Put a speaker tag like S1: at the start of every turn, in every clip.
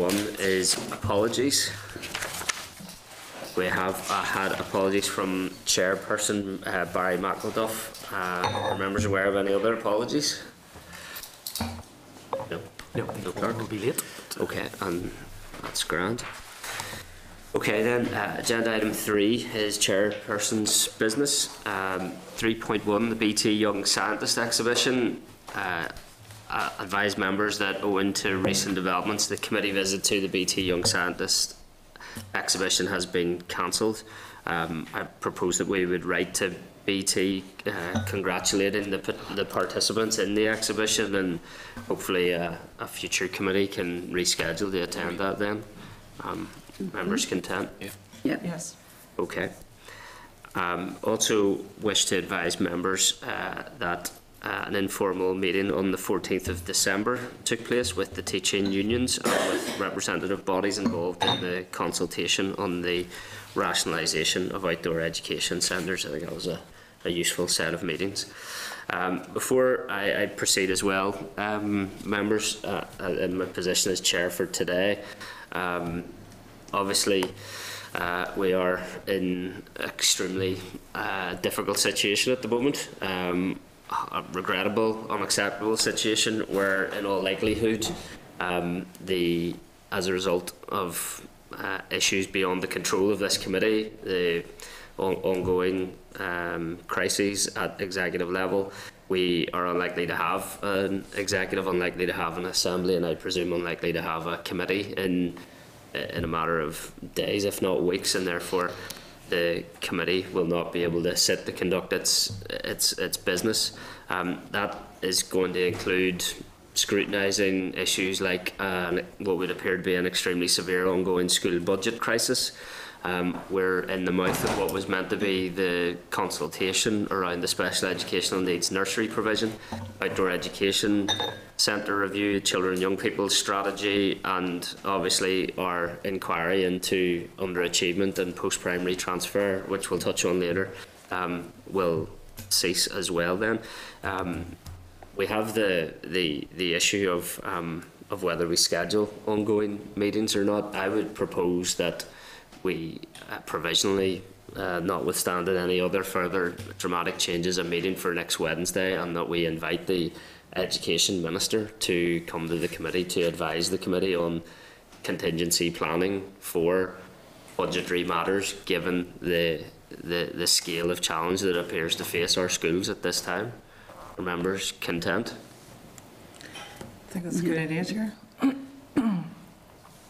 S1: one is apologies. We have uh, had apologies from Chairperson uh, Barry McElduff. Uh, are members aware of any other apologies? No.
S2: No,
S1: No clerk?
S2: will be late.
S1: Okay, and that's grand. Okay, then, uh, agenda item three is chairperson's business. Um, 3.1, the BT Young Scientist Exhibition. Uh, uh, advise members that owing to recent developments, the committee visit to the BT Young Scientist exhibition has been cancelled. Um, I propose that we would write to BT uh, congratulating the, the participants in the exhibition and hopefully uh, a future committee can reschedule to attend that then. Um, members content? Yep.
S3: Yes.
S1: Okay. Um, also wish to advise members uh, that uh, an informal meeting on the 14th of December took place with the teaching unions and with representative bodies involved in the consultation on the rationalisation of outdoor education centres. I think that was a, a useful set of meetings. Um, before I, I proceed as well, um, members, uh, uh, in my position as chair for today, um, obviously uh, we are in extremely uh, difficult situation at the moment. A regrettable, unacceptable situation where, in all likelihood, um, the as a result of uh, issues beyond the control of this committee, the on- ongoing um, crises at executive level, we are unlikely to have an executive, unlikely to have an assembly, and I presume unlikely to have a committee in in a matter of days, if not weeks, and therefore the committee will not be able to sit to conduct its its its business. Um, that is going to include scrutinising issues like uh, what would appear to be an extremely severe ongoing school budget crisis. Um, we're in the mouth of what was meant to be the consultation around the special educational needs nursery provision, outdoor education centre review, children and young people's strategy, and obviously our inquiry into underachievement and post-primary transfer, which we'll touch on later, um, will cease as well. Then um, we have the the the issue of um, of whether we schedule ongoing meetings or not. I would propose that we uh, provisionally, uh, notwithstanding any other further dramatic changes, a meeting for next Wednesday, and that we invite the education minister to come to the committee to advise the committee on contingency planning for budgetary matters, given the the, the scale of challenge that appears to face our schools at this time. Are members content?
S3: I think that's a good idea, Chair.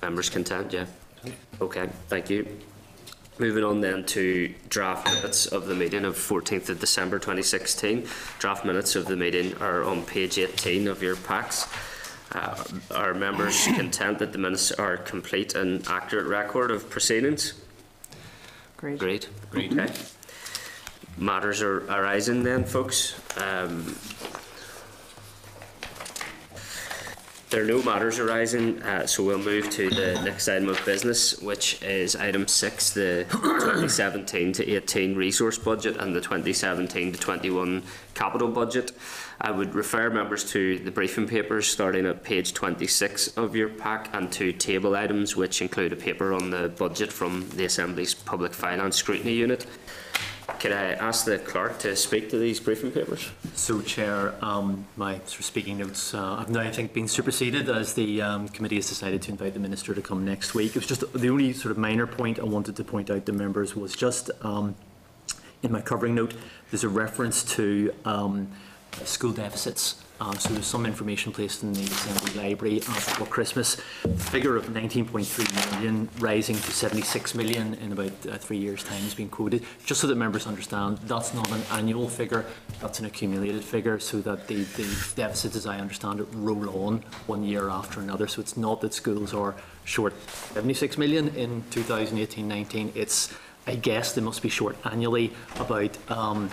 S1: Members content, yeah? Okay, thank you. Moving on then to draft minutes of the meeting of 14th of December 2016. Draft minutes of the meeting are on page 18 of your packs. Uh, are members content that the minutes are a complete and accurate record of proceedings?
S3: Great.
S1: Great. Okay. Matters are arising then, folks. Um, there are no matters arising, uh, so we'll move to the next item of business, which is item six, the 2017 to 18 resource budget and the 2017 to 21 capital budget. I would refer members to the briefing papers starting at page 26 of your pack and to table items which include a paper on the budget from the Assembly's Public Finance Scrutiny Unit. Could I ask the clerk to speak to these briefing papers?
S2: So, Chair, um, my speaking notes uh, have now, I think, been superseded as the um, committee has decided to invite the Minister to come next week. It was just the only sort of minor point I wanted to point out to members was just um, in my covering note, there's a reference to um, school deficits. Um, so there's some information placed in the Assembly Library before Christmas. The figure of 19.3 million rising to 76 million in about uh, three years' time has been quoted. Just so that members understand, that's not an annual figure, that's an accumulated figure, so that the, the deficits, as I understand it, roll on one year after another. So it's not that schools are short 76 million in 2018-19. It's, I guess, they must be short annually about. Um,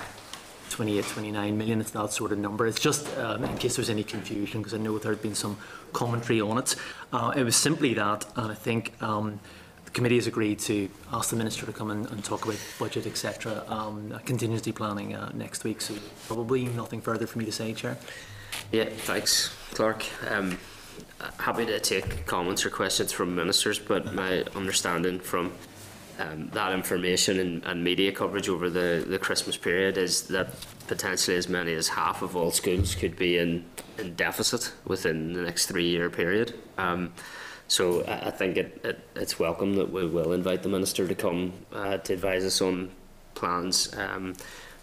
S2: 28, 29 million, it's that sort of number. It's just um, in case there's any confusion, because I know there had been some commentary on it. Uh, it was simply that, and I think um, the committee has agreed to ask the Minister to come and, and talk about budget, etc., um, contingency planning uh, next week. So probably nothing further for me to say, Chair.
S1: Yeah, thanks, Clerk. Um, happy to take comments or questions from ministers, but my understanding from um, that information and, and media coverage over the, the Christmas period is that potentially as many as half of all schools could be in, in deficit within the next three year period. Um, so I, I think it, it, it's welcome that we will invite the minister to come uh, to advise us on plans um,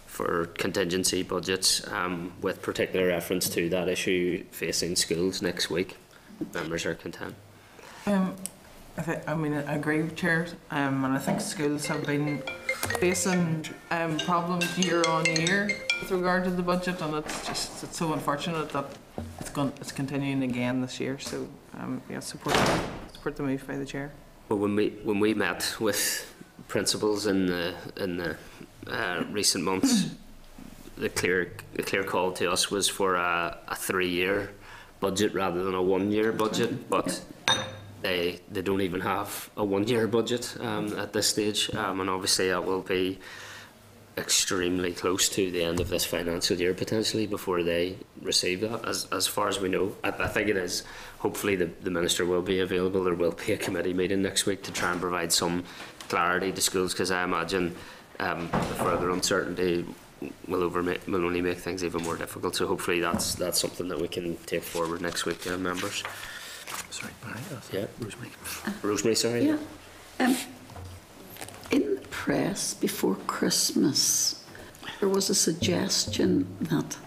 S1: for contingency budgets um, with particular reference to that issue facing schools next week. Members are content.
S3: I think, I mean, I agree with Chair, um, and I think schools have been facing, um, problems year on year with regard to the budget, and it's just, it's so unfortunate that it's gone, it's continuing again this year, so, um, yeah, support, support the move by the Chair.
S1: Well, when we when we met with principals in the in the uh, recent months, the clear the clear call to us was for a, a three year budget rather than a one year budget. But they they don't even have a one year budget um, at this stage, um, and obviously that will be extremely close to the end of this financial year potentially before they receive that. As, as far as we know I, I think it is hopefully the, the minister will be available. There will be a committee meeting next week to try and provide some clarity to schools because I imagine um, the further uncertainty will over will only make things even more difficult. So hopefully that's that's something that we can take forward next week uh, members
S2: Sorry, Barry. that's
S1: Yeah.
S2: Rosemary.
S1: Rosemary sorry
S4: Yeah. Um, in the press before Christmas, there was a suggestion that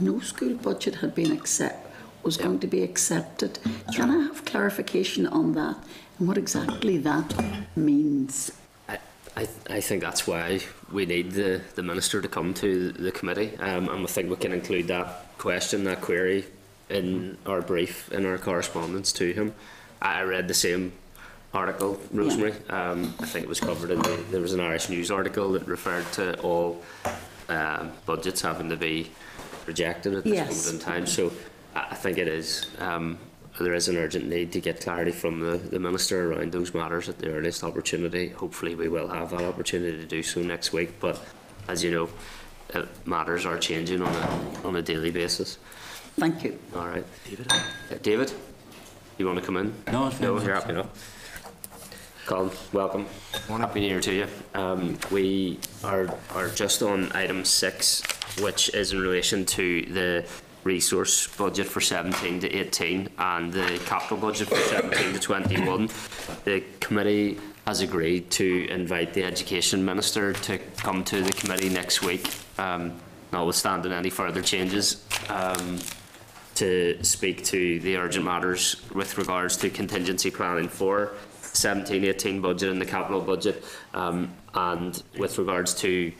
S4: no school budget had been accept, was going to be accepted. Can I have clarification on that and what exactly that means?
S1: I, I, I think that's why we need the, the minister to come to the committee, um, and I think we can include that question, that query, in our brief, in our correspondence to him. I read the same article, Rosemary. Um, I think it was covered in the, there was an Irish News article that referred to all um, budgets having to be rejected at this
S4: Yes.
S1: moment in time. So I I think it is. Um, there is an urgent need to get clarity from the, the minister around those matters at the earliest opportunity. Hopefully, we will have that opportunity to do so next week. But as you know, uh, matters are changing on a on a daily basis.
S4: Thank you.
S1: All right,
S2: David?
S1: Uh, David, you want to come in?
S5: No, it's
S1: no, you're happy enough. Colin, welcome. Happy New Year to you. Um, we are are just on item six, which is in relation to the resource budget for 17 to 18 and the capital budget for 17 to 21. The committee has agreed to invite the education minister to come to the committee next week, um, notwithstanding any further changes. Um, to speak to the urgent matters with regards to contingency planning for 17-18 budget and the capital budget, um, and with regards to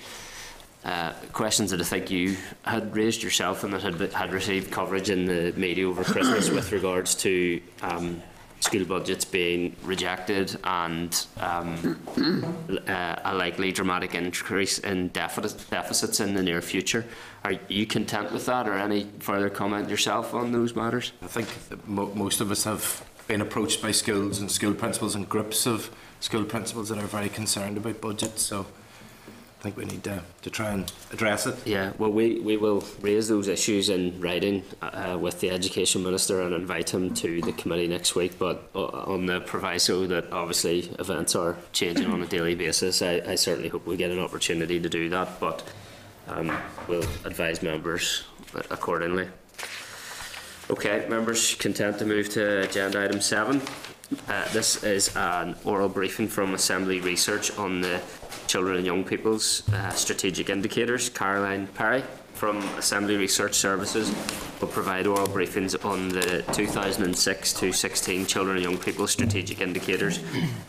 S1: uh, questions that I think you had raised yourself and that had, had received coverage in the media over Christmas with regards to um, school budgets being rejected and um, uh, a likely dramatic increase in deficit, deficits in the near future. Are you content with that or any further comment yourself on those matters?
S5: I think mo- most of us have been approached by schools and school principals and groups of school principals that are very concerned about budgets. So I think we need to, to try and address it.
S1: Yeah, well, we, we will raise those issues in writing uh, with the Education Minister and invite him to the committee next week. But uh, on the proviso that obviously events are changing on a daily basis, I, I certainly hope we get an opportunity to do that. But um, we'll advise members accordingly. Okay, members, content to move to agenda item seven. Uh, this is an oral briefing from Assembly Research on the Children and Young People's uh, Strategic Indicators. Caroline Perry from Assembly Research Services will provide oral briefings on the 2006 to 16 Children and Young People's Strategic Indicators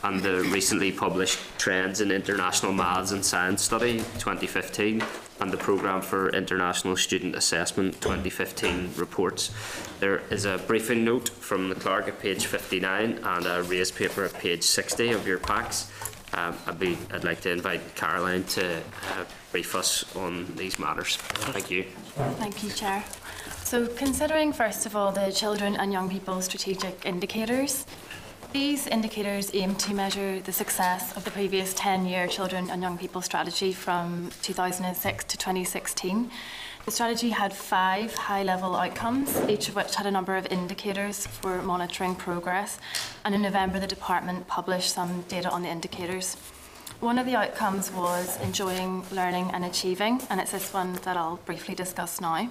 S1: and the recently published Trends in International Maths and Science Study 2015 and the Programme for International Student Assessment 2015 reports. There is a briefing note from the clerk at page 59 and a RaISe paper at page 60 of your packs. Um, I'd, be, I'd like to invite Caroline to uh, brief us on these matters. Thank you.
S6: Thank you, Chair. So considering first of all the children and young people strategic indicators, these indicators aim to measure the success of the previous 10-year children and young people strategy from 2006 to 2016. The strategy had five high-level outcomes, each of which had a number of indicators for monitoring progress. And in November, the department published some data on the indicators. One of the outcomes was enjoying learning and achieving, and it's this one that I'll briefly discuss now.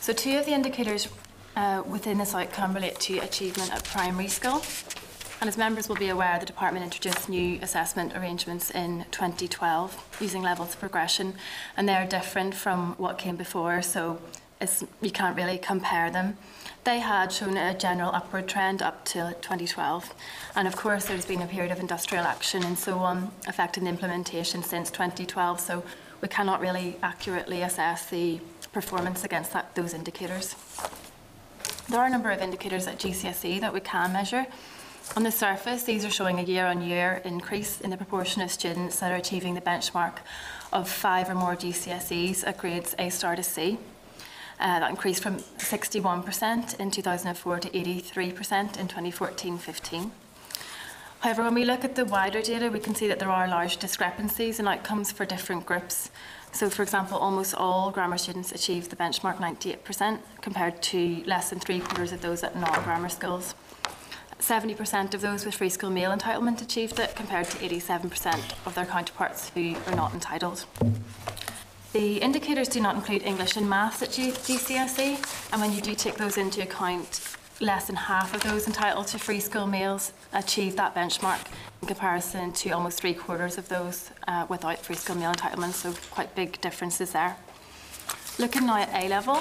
S6: So two of the indicators uh, within this outcome relate to achievement at primary school. And as members will be aware, the department introduced new assessment arrangements in 2012 using levels of progression, and they're different from what came before, so you can't really compare them. They had shown a general upward trend up to 2012, and of course, there's been a period of industrial action and so on affecting the implementation since 2012, so we cannot really accurately assess the performance against that, those indicators. There are a number of indicators at GCSE that we can measure. On the surface, these are showing a year-on-year increase in the proportion of students that are achieving the benchmark of five or more GCSEs at grades A star to C. Uh, that increased from 61% in 2004 to 83% in 2014-15. However, when we look at the wider data, we can see that there are large discrepancies in outcomes for different groups. So, for example, almost all grammar students achieved the benchmark 98% compared to less than three quarters of those at non-grammar schools. 70% of those with free school meal entitlement achieved it, compared to 87% of their counterparts who are not entitled. The indicators do not include English and Maths at GCSE, and when you do take those into account, less than half of those entitled to free school meals achieve that benchmark in comparison to almost three quarters of those uh, without free school meal entitlement, so quite big differences there. Looking now at A level,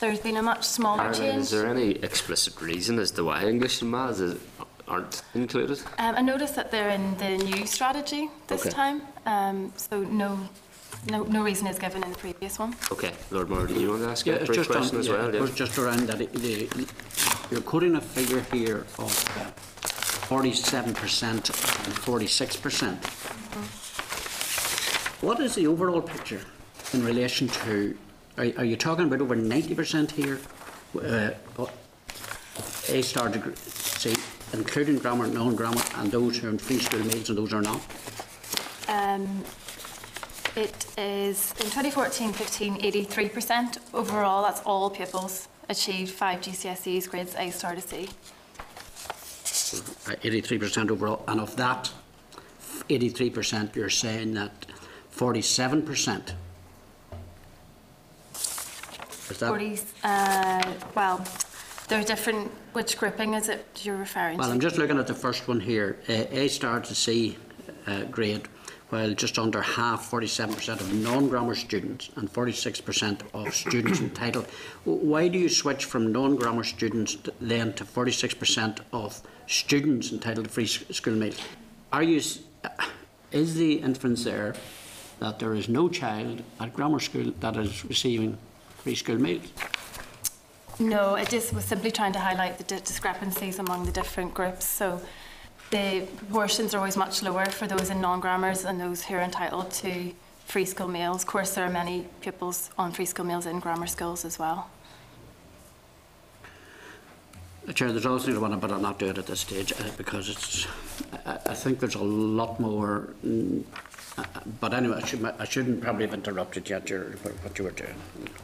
S6: there's been a much smaller
S1: Caroline,
S6: change.
S1: is there any explicit reason as to why English and maths is, aren't included?
S6: Um, I noticed that they're in the new strategy this
S1: Okay.
S6: time, um, so no, no, no reason is given in the previous one.
S1: Okay, Lord Morrow, did you want to ask
S7: Yeah,
S1: a
S7: it's
S1: brief
S7: just on,
S1: question as
S7: yeah,
S1: well?
S7: it was just around that, the, you're quoting a figure here of forty-seven percent and forty-six percent. What is the overall picture in relation to, are, are you talking about over ninety percent here? Uh, A star degree, including grammar, non-grammar, and those who are in free school meals and those who are not?
S6: Um, it is in 2014-15, 83% overall. That's all pupils achieved five GCSEs grades A star to C.
S7: Uh, Eighty-three percent overall, and of that, eighty-three percent, you're saying that forty-seven percent. Is that,
S6: 40, uh, well, there are different. Which grouping is it you're referring
S7: well,
S6: to?
S7: I'm just looking at the first one here, A A star to C uh, grade, while just under half, forty-seven percent of non-grammar students and forty-six percent of students entitled. Why do you switch from non-grammar students then to forty-six percent of students entitled to free school meals? Are you, uh, is the inference there that there is no child at grammar school that is receiving free school meals?
S6: No, it just was simply trying to highlight the discrepancies among the different groups. So the proportions are always much lower for those in non-grammars and those who are entitled to free school meals. Of course, there are many pupils on free school meals in grammar schools as well.
S7: Chair, there's also things I want but I'll not do it at this stage uh, because it's. I, I think there's a lot more. Mm, uh, uh, but anyway, I, should, I shouldn't probably have interrupted yet. Your, what you were doing.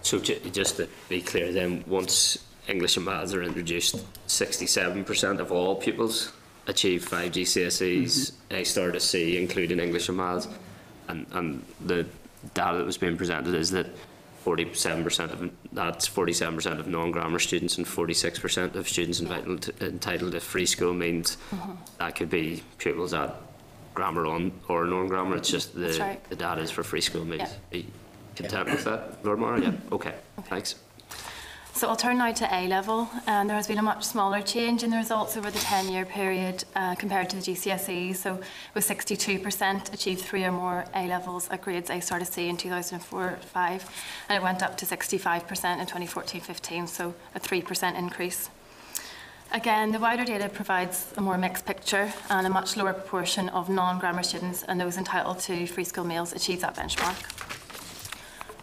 S1: So ju- just to be clear then, once English and maths are introduced, 67% of all pupils achieve five GCSEs, mm-hmm. A star to C, including English and maths. And, and the data that was being presented is that 47% of, that's 47% of non-grammar students and 46% of students entitled to, entitled to free school means uh-huh. that could be pupils at grammar on or non-grammar. It's just the,
S6: right.
S1: the data is for free school means.
S6: Yeah.
S1: Are you content with that, Lord Morrow? Yeah, Okay. okay, thanks.
S6: So I'll turn now to A level, and there has been a much smaller change in the results over the 10-year period uh, compared to the GCSE. So it was 62% achieved three or more A levels at grades A star to C in 2004-5, and it went up to 65% in 2014-15, so a 3% increase. Again, the wider data provides a more mixed picture, and a much lower proportion of non-grammar students and those entitled to free school meals achieve that benchmark.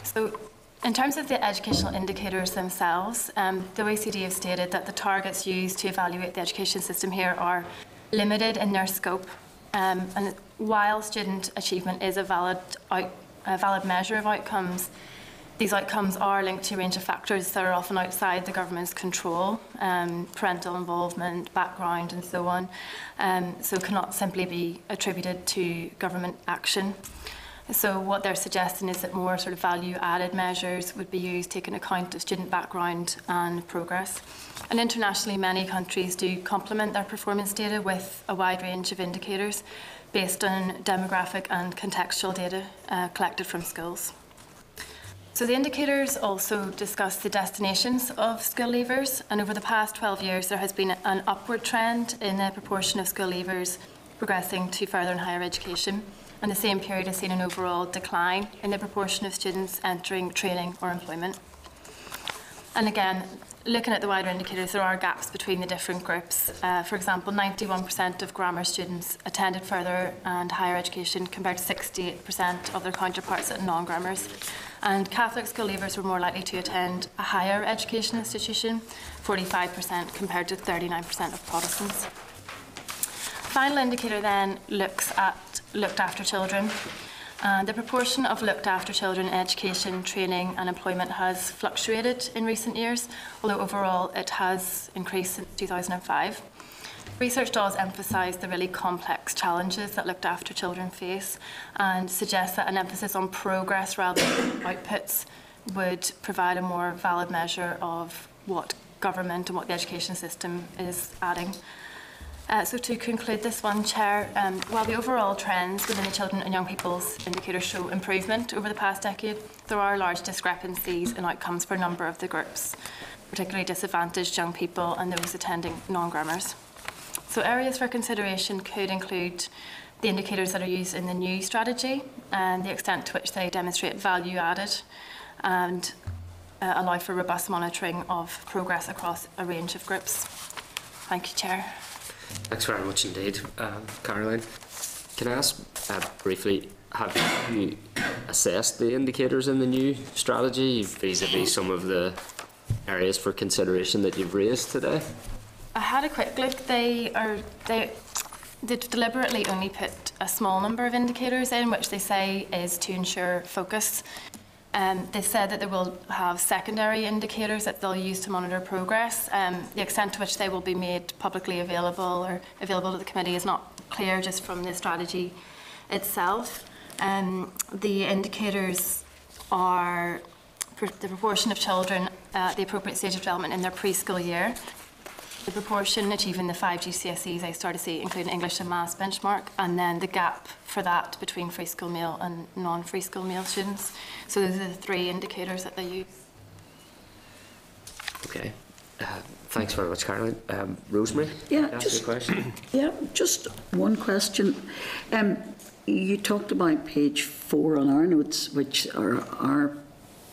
S6: So in terms of the educational indicators themselves, um, the OECD have stated that the targets used to evaluate the education system here are limited in their scope. Um, and while student achievement is a valid, out, a valid measure of outcomes, These outcomes are linked to a range of factors that are often outside the government's control, um, parental involvement, background, and so on, um, so cannot simply be attributed to government action. So what they're suggesting is that more sort of value-added measures would be used, taking account of student background and progress. And internationally, many countries do complement their performance data with a wide range of indicators based on demographic and contextual data uh, collected from schools. So the indicators also discuss the destinations of school leavers, and over the past 12 years, there has been an upward trend in the proportion of school leavers progressing to further and higher education. And the same period has seen an overall decline in the proportion of students entering training or employment. And again, looking at the wider indicators, there are gaps between the different groups. Uh, for example, 91% of grammar students attended further and higher education compared to 68% of their counterparts at non-grammars. And Catholic school leavers were more likely to attend a higher education institution, 45% compared to 39% of Protestants. Final indicator then looks at looked after children. And the proportion of looked after children in education, training and employment has fluctuated in recent years, although overall it has increased since 2005. Research does emphasise the really complex challenges that looked after children face and suggests that an emphasis on progress rather than outputs would provide a more valid measure of what government and what the education system is adding. Uh, so to conclude this one, Chair, um, while the overall trends within the children and young people's indicators show improvement over the past decade, there are large discrepancies in outcomes for a number of the groups, particularly disadvantaged young people and those attending non-grammars. So areas for consideration could include the indicators that are used in the new strategy and the extent to which they demonstrate value added and uh, allow for robust monitoring of progress across a range of groups. Thank you, Chair.
S1: Thanks very much indeed, um, Caroline. Can I ask uh, briefly, have you assessed the indicators in the new strategy vis-a-vis some of the areas for consideration that you've raised today?
S6: I had a quick look. They are they they deliberately only put a small number of indicators in, which they say is to ensure focus. Um, they said that they will have secondary indicators that they'll use to monitor progress. Um, the extent to which they will be made publicly available or available to the committee is not clear just from the strategy itself. Um, the indicators are the proportion of children at the appropriate stage of development in their preschool year, the proportion achieving the five GCSEs I started to see, including English and Maths benchmark, and then the gap for that between free school meal and non-free school meal students. So those are the three indicators that they use.
S1: Okay. Uh, thanks very much, Caroline. Um, Rosemary?
S4: Yeah,
S1: ask you a
S4: just-
S1: question.
S4: Yeah, just one question. Um, you talked about page four on our notes, which are our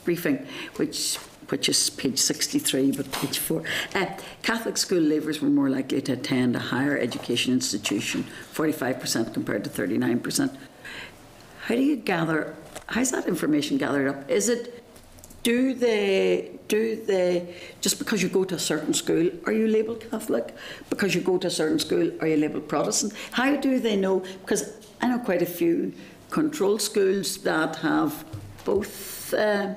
S4: briefing, which which is page 63, but page four. Uh, Catholic school leavers were more likely to attend a higher education institution, 45% compared to 39%. How do you gather, how's that information gathered up? Is it, do they, do they, just because you go to a certain school, are you labelled Catholic? Because you go to a certain school, are you labelled Protestant? How do they know? Because I know quite a few controlled schools that have both uh,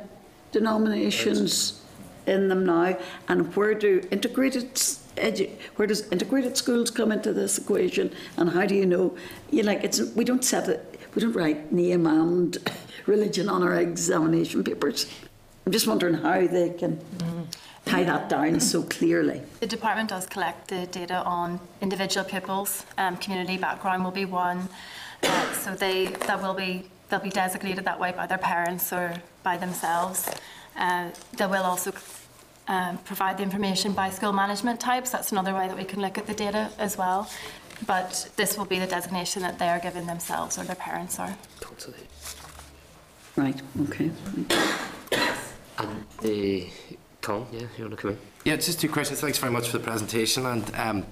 S4: denominations in them now, and where do integrated where does integrated schools come into this equation, and how do you know? You like it's we don't set it, we don't write name and religion on our examination papers. I'm just wondering how they can tie that down so clearly.
S6: The department does collect the data on individual pupils. Um, community background will be one. Uh, so they that will be they'll be designated that way by their parents or by themselves. Uh, they will also um, provide the information by school management types. That's another way that we can look at the data as well. But this will be the designation that they are given themselves or their parents are.
S1: Totally.
S4: Right. Okay.
S1: And the Colin, yeah, you want to come in?
S5: Yeah, just two questions. Thanks very much for the presentation. And um,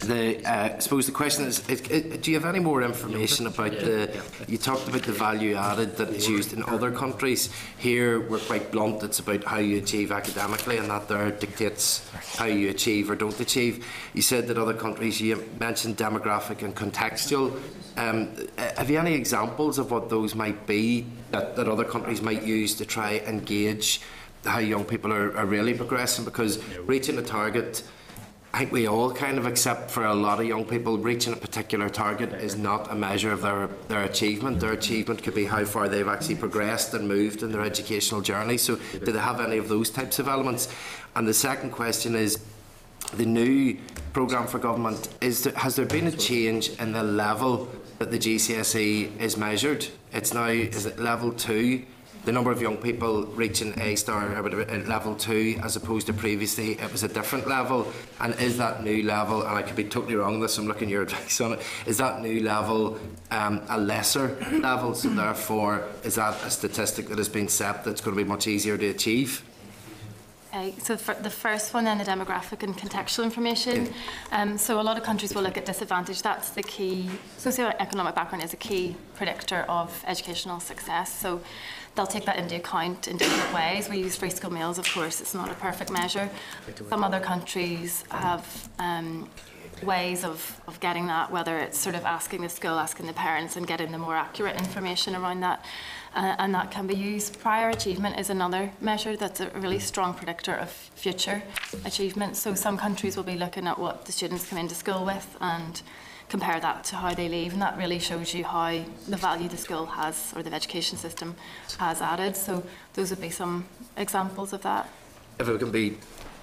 S5: The, uh, I suppose the question is, is, is, do you have any more information about the, you talked about the value added that is used in other countries. Here, we're quite blunt, it's about how you achieve academically and that there dictates how you achieve or don't achieve. You said that other countries, you mentioned demographic and contextual. Um, have you any examples of what those might be that, that other countries might use to try and gauge how young people are, are really progressing? Because reaching a target, I think we all kind of accept for a lot of young people reaching a particular target is not a measure of their, their achievement. Their achievement could be how far they've actually progressed and moved in their educational journey. So, do they have any of those types of elements? And the second question is the new programme for government is there, has there been a change in the level that the GCSE is measured? It's now is it level two? The number of young people reaching A star at level two, as opposed to previously, it was a different level. And is that new level? And I could be totally wrong on this. I'm looking at your advice on it. Is that new level um, a lesser level? So therefore, is that a statistic that has been set that's going to be much easier to achieve?
S6: Okay, so for the first one then, the demographic and contextual information. Um, so a lot of countries will look at disadvantage. That's the key. Socioeconomic background is a key predictor of educational success. So they'll take that into account in different ways. We use free school meals, of course. It's not a perfect measure. Some other countries have um, ways of, of getting that, whether it's sort of asking the school, asking the parents, and getting the more accurate information around that. Uh, and that can be used. Prior achievement is another measure that's a really strong predictor of future achievement. So some countries will be looking at what the students come into school with and compare that to how they leave, and that really shows you how the value the school has or the education system has added. So those would be some examples of that.
S5: if it can be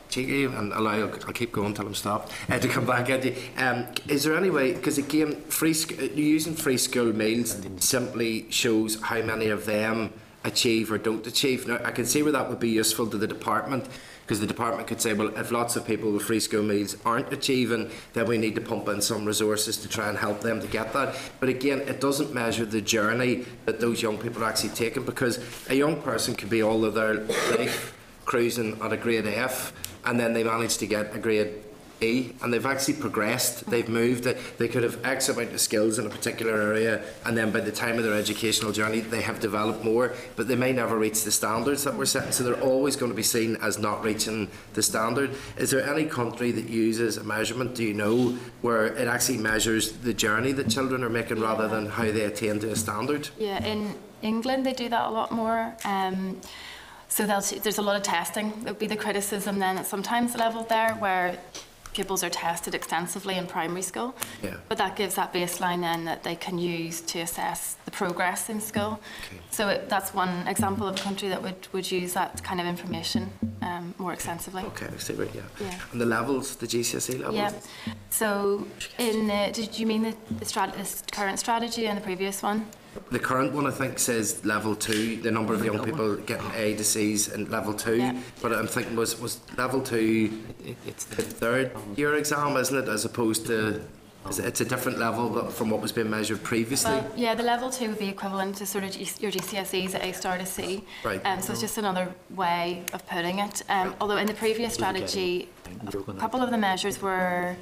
S5: cheeky and allow, I'll keep going till I'm stopped, uh, to come back at you. Um, is there any way, because again, free sc- uh, using free school meals simply shows how many of them achieve or don't achieve. Now, I can see where that would be useful to the department, because the department could say, well, if lots of people with free school meals aren't achieving, then we need to pump in some resources to try and help them to get that. But again, it doesn't measure the journey that those young people are actually taking, because a young person could be all of their life cruising at a grade F, and then they manage to get a grade And they've actually progressed. They've moved. They- could have X amount of skills in a particular area, and then by the time of their educational journey, they have developed more, but they may never reach the standards that we're setting. So they're always going to be seen as not reaching the standard. Is there any country that uses a measurement? Do you know where it actually measures the journey that children are making rather than how they attain to a standard?
S6: Yeah, in England they do that a lot more. Um, so there's a lot of testing. There'll be the criticism then at sometimes level there where pupils are tested extensively in primary school.
S5: Yeah.
S6: But that gives that baseline then that they can use to assess the progress in school. So it, that's one example of a country that would, would use that kind of information um, more extensively.
S5: Okay, I see. Right, yeah.
S6: Yeah.
S5: And the levels, the GCSE levels.
S6: Yeah. So in the, did you mean the, the, strat- this current strategy and the previous one?
S5: The current one, I think, says level two. The number of young people getting A to C's in level two.
S6: Yeah.
S5: But I'm thinking was was level two
S2: It's
S5: the third year exam, isn't it? As opposed to, it's a different level from what was being measured previously.
S6: Well, yeah, the level two would be equivalent to sort of your GCSEs at A star to C.
S5: Right.
S6: Um, so it's just another way of putting it. Um, although in the previous strategy, a couple of the measures were,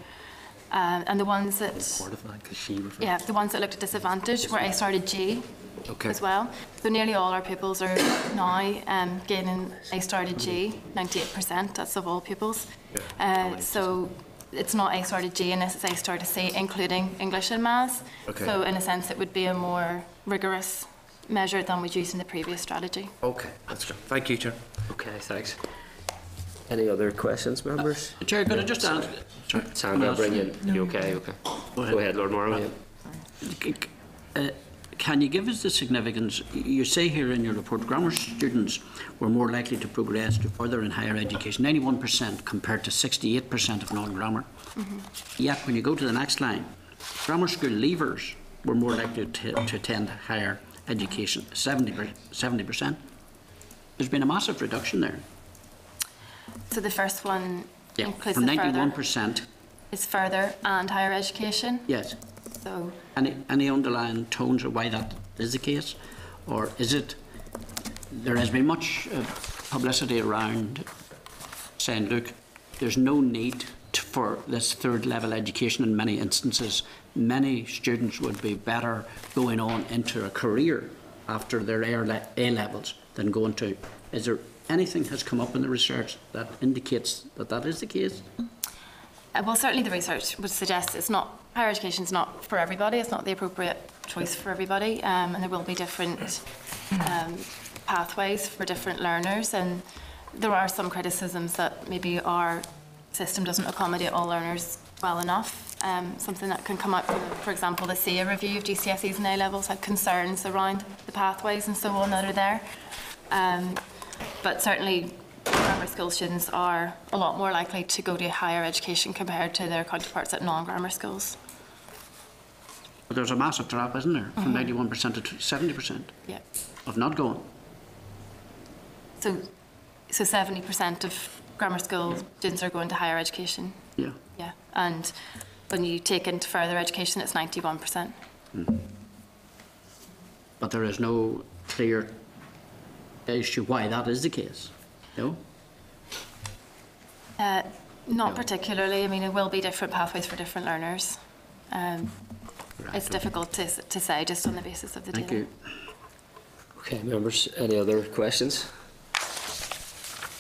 S6: um, and the ones that,
S2: part of that because she referred
S6: yeah, the ones that looked at disadvantage were A star to G
S5: Okay.
S6: as well. So nearly all our pupils are now um, gaining A star to G, 98%, that's of all pupils. Uh, so it's not A star to G unless it's A star to C, including English and Maths.
S5: Okay.
S6: So in a sense, it would be a more rigorous measure than we'd used in the previous strategy.
S5: Okay, that's good. Thank you, Chair.
S1: Okay, thanks. Any other questions, members?
S7: Chair, could I just ask,
S1: Sandra, I'll bring you in. You okay? Okay. Go ahead, Lord Morrow. yeah.
S7: c- c- uh, can you give us the significance? You say here in your report, grammar students were more likely to progress to further in higher education, 91% compared to 68% of non-grammar. Yet when you go to the next line, grammar school leavers were more likely to, to attend higher education, 70 per- 70%. There's been a massive reduction there.
S6: So the first one
S7: Yeah, from
S6: further,
S7: 91%,
S6: is further and higher education.
S7: yes.
S6: So
S7: Any, any underlying tones of why that is the case? Or is it, there has been much uh, publicity around saying, look, there's no need for this third level education in many instances. Many students would be better going on into a career after their A levels than going to. Is there anything has come up in the research that indicates that that is the case?
S6: Uh, well, certainly the research would suggest it's not higher education is not for everybody. It's not the appropriate choice for everybody, um, and there will be different um, pathways for different learners. And there are some criticisms that maybe our system doesn't accommodate all learners well enough. Um, something that can come up, for example, the CCEA review of GCSEs and A levels had concerns around the pathways and so on that are there. But certainly grammar school students are a lot more likely to go to higher education compared to their counterparts at non-grammar schools.
S7: But there's a massive drop, isn't there, from mm-hmm. 91% to 70%
S6: Yeah.
S7: of not going.
S6: So, so 70% of grammar school students are going to higher education.
S7: Yeah.
S6: Yeah. And when you take into further education, it's 91%. Mm-hmm.
S7: But there is no clear issue why that is the case. No?
S6: Uh, not particularly. I mean, it will be different pathways for different learners. Um, it's difficult to, to say just on the basis of the
S7: Thank
S6: data.
S7: you.
S1: Okay, members, any other questions?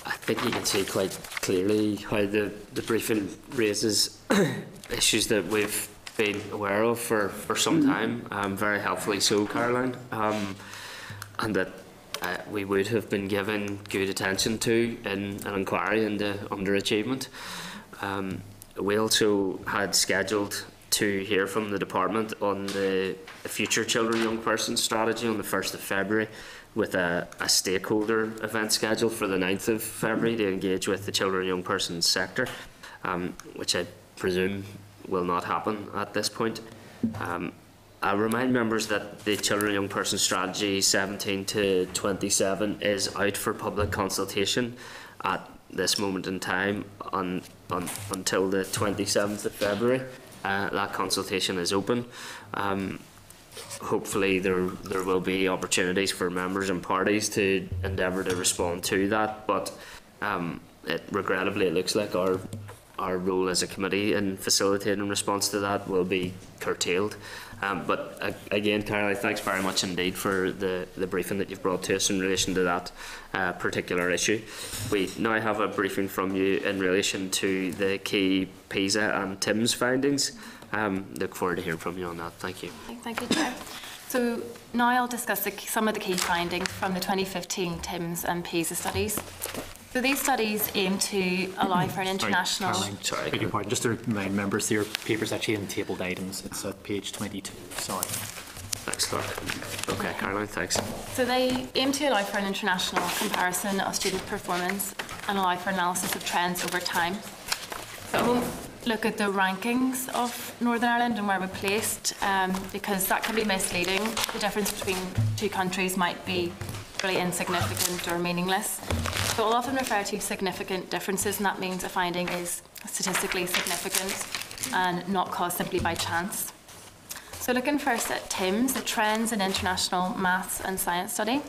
S1: I think you can see quite clearly how the, the briefing raises issues that we've been aware of for, for some time, um, very helpfully so, Caroline, um, and that uh, we would have been given good attention to in an inquiry into underachievement. Um, we also had scheduled to hear from the department on the future children young persons strategy on the 1st of February with a, a stakeholder event scheduled for the 9th of February to engage with the children young persons sector, um, which I presume will not happen at this point. Um, I remind members that the Children and Young Person Strategy 17 to 27 is out for public consultation at this moment in time on, on, until the 27th of February. Uh, that consultation is open. Um, hopefully there there will be opportunities for members and parties to endeavour to respond to that. But um, it, regrettably, it looks like our our role as a committee in facilitating response to that will be curtailed. Um, but uh, again, Caroline, thanks very much indeed for the, the briefing that you've brought to us in relation to that uh, particular issue. We now have a briefing from you in relation to the key PISA and TIMSS findings. Um, look forward to hearing from you on that. Thank you.
S6: Thank you, Chair. So now I'll discuss the, some of the key findings from the 2015 TIMSS and PISA studies. So these studies aim to allow for an international...
S2: Caroline,
S1: Sorry.
S2: beg your pardon. Just to remind members, your paper's actually in tabled items. It's at page 22. Sorry.
S1: Thanks, Clerk. Okay, Caroline, thanks.
S6: So they aim to allow for an international comparison of student performance and allow for analysis of trends over time. So I won't look at the rankings of Northern Ireland and where we're placed um, because that can be misleading. The difference between two countries might be really insignificant or meaningless. So we'll often refer to significant differences and that means a finding is statistically significant and not caused simply by chance. So looking first at TIMSS, the Trends in International Maths and Science Study.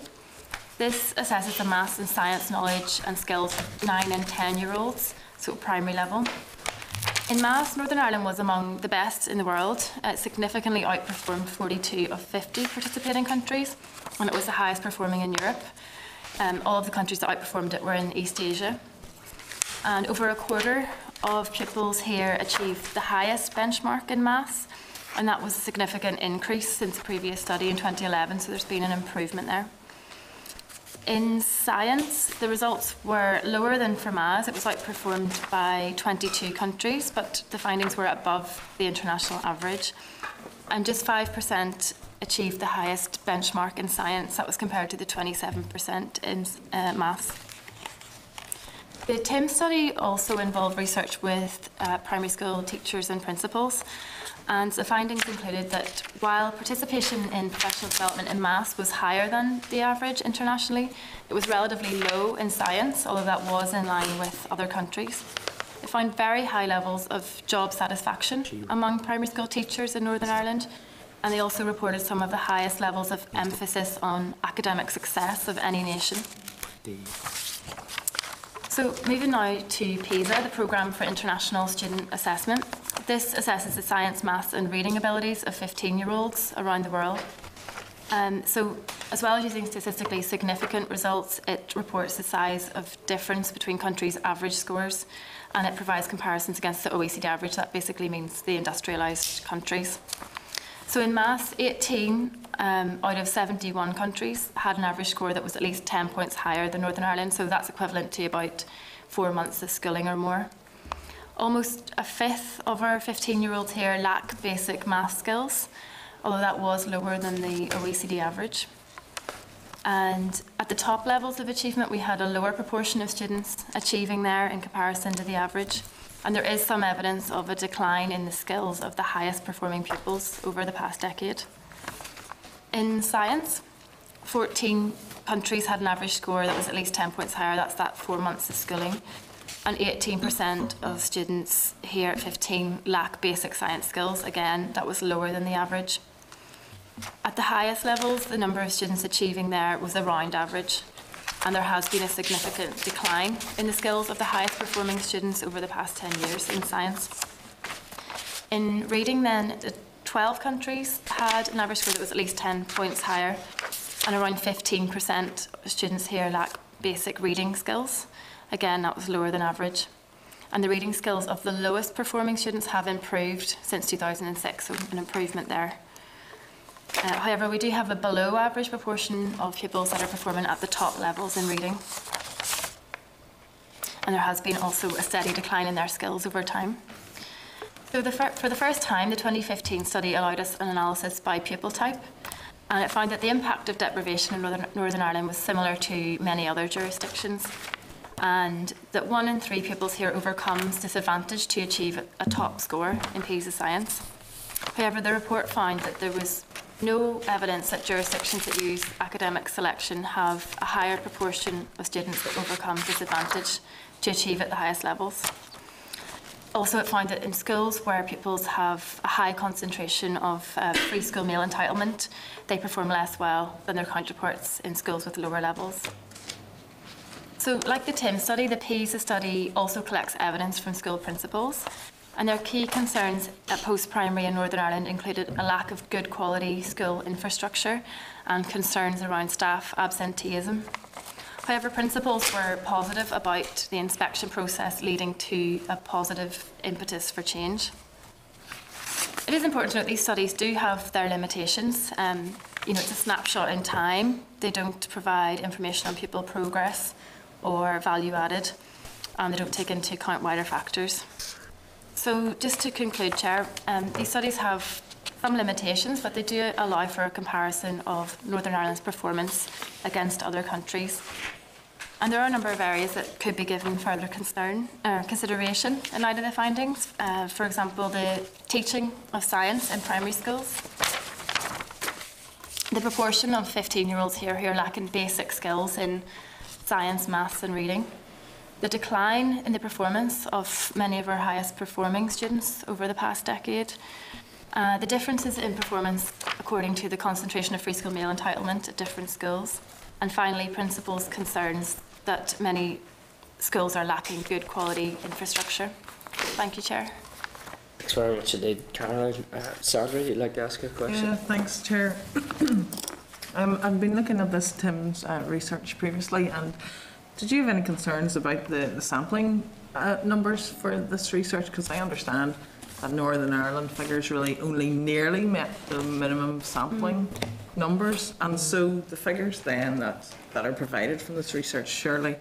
S6: This assesses the maths and science knowledge and skills of 9 and 10 year olds, so primary level. In maths, Northern Ireland was among the best in the world. It significantly outperformed 42 of 50 participating countries, and it was the highest performing in Europe. Um, all of the countries that outperformed it were in East Asia. And over a quarter of pupils here achieved the highest benchmark in maths, and that was a significant increase since the previous study in 2011, so there's been an improvement there. In science, the results were lower than for MAS. It was outperformed by 22 countries, but the findings were above the international average. And just 5% achieved the highest benchmark in science. That was compared to the 27% in uh, maths. The TIMSS study also involved research with uh, primary school teachers and principals. And the findings included that while participation in professional development in maths was higher than the average internationally, it was relatively low in science, although that was in line with other countries. They found very high levels of job satisfaction among primary school teachers in Northern Ireland, and they also reported some of the highest levels of emphasis on academic success of any nation. So moving now to PISA, the Programme for International Student Assessment. This assesses the science, maths and reading abilities of 15-year-olds around the world. Um, so as well as using statistically significant results, it reports the size of difference between countries' average scores and it provides comparisons against the OECD average. That basically means the industrialised countries. So in maths, 18 um, out of 71 countries had an average score that was at least 10 points higher than Northern Ireland, so that's equivalent to about four months of schooling or more. Almost a fifth of our 15-year-olds here lack basic math skills, although that was lower than the OECD average. And at the top levels of achievement, we had a lower proportion of students achieving there in comparison to the average. And there is some evidence of a decline in the skills of the highest performing pupils over the past decade. In science, 14 countries had an average score that was at least 10 points higher. That's that four months of schooling. And 18% of students here at 15 lack basic science skills. Again, that was lower than the average. At the highest levels, the number of students achieving there was around average, and there has been a significant decline in the skills of the highest performing students over the past 10 years in science. In reading, then, 12 countries had an average score that was at least 10 points higher, and around 15% of students here lack basic reading skills. Again, that was lower than average. And the reading skills of the lowest performing students have improved since 2006, so an improvement there. Uh, however, we do have a below average proportion of pupils that are performing at the top levels in reading. And there has been also a steady decline in their skills over time. So the for the first time, the 2015 study allowed us an analysis by pupil type, and it found that the impact of deprivation in Northern, Northern Ireland was similar to many other jurisdictions, and that one in three pupils here overcomes disadvantage to achieve a top score in PISA science. However, the report found that there was no evidence that jurisdictions that use academic selection have a higher proportion of students that overcome disadvantage to achieve at the highest levels. Also, it found that in schools where pupils have a high concentration of uh, free school meal entitlement, they perform less well than their counterparts in schools with lower levels. So, like the TIMSS study, the PISA study also collects evidence from school principals and their key concerns at post-primary in Northern Ireland included a lack of good quality school infrastructure and concerns around staff absenteeism. However, principals were positive about the inspection process leading to a positive impetus for change. It is important to note these studies do have their limitations. Um, you know, it's a snapshot in time. They don't provide information on pupil progress or value added, and they don't take into account wider factors. So just to conclude, Chair, um, these studies have some limitations, but they do allow for a comparison of Northern Ireland's performance against other countries. And there are a number of areas that could be given further concern uh, consideration in light of the findings. Uh, for example, the teaching of science in primary schools. The proportion of 15-year-olds here who are lacking basic skills in science, maths and reading the decline in the performance of many of our highest performing students over the past decade, uh, the differences in performance according to the concentration of free school meal entitlement at different schools, and finally, principals' concerns that many schools are lacking good quality infrastructure. Thank you, Chair.
S1: Thanks very much indeed. Caroline, uh, Sandra, you'd like to ask a question?
S3: Yeah, thanks, Chair. um, I've been looking at this TIMSS uh, research previously, and did you have any concerns about the, the sampling uh, numbers for this research? Because I understand that Northern Ireland figures really only nearly met the minimum sampling mm. numbers, and so the figures then that, that are provided from this research surely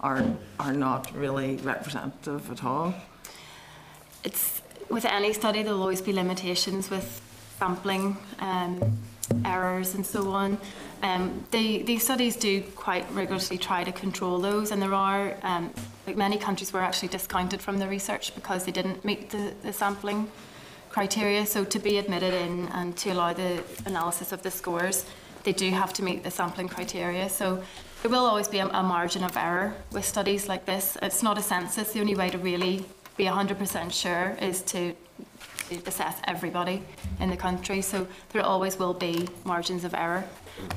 S3: are are not really representative at all.
S6: It's with any study there'll always be limitations with sampling um, errors and so on. Um, these studies do quite rigorously try to control those, and there are um, like many countries were actually discounted from the research because they didn't meet the, the sampling criteria. So to be admitted in and to allow the analysis of the scores, they do have to meet the sampling criteria. So there will always be a, a margin of error with studies like this. It's not a census. The only way to really be 100% sure is to to assess everybody in the country, so there always will be margins of error.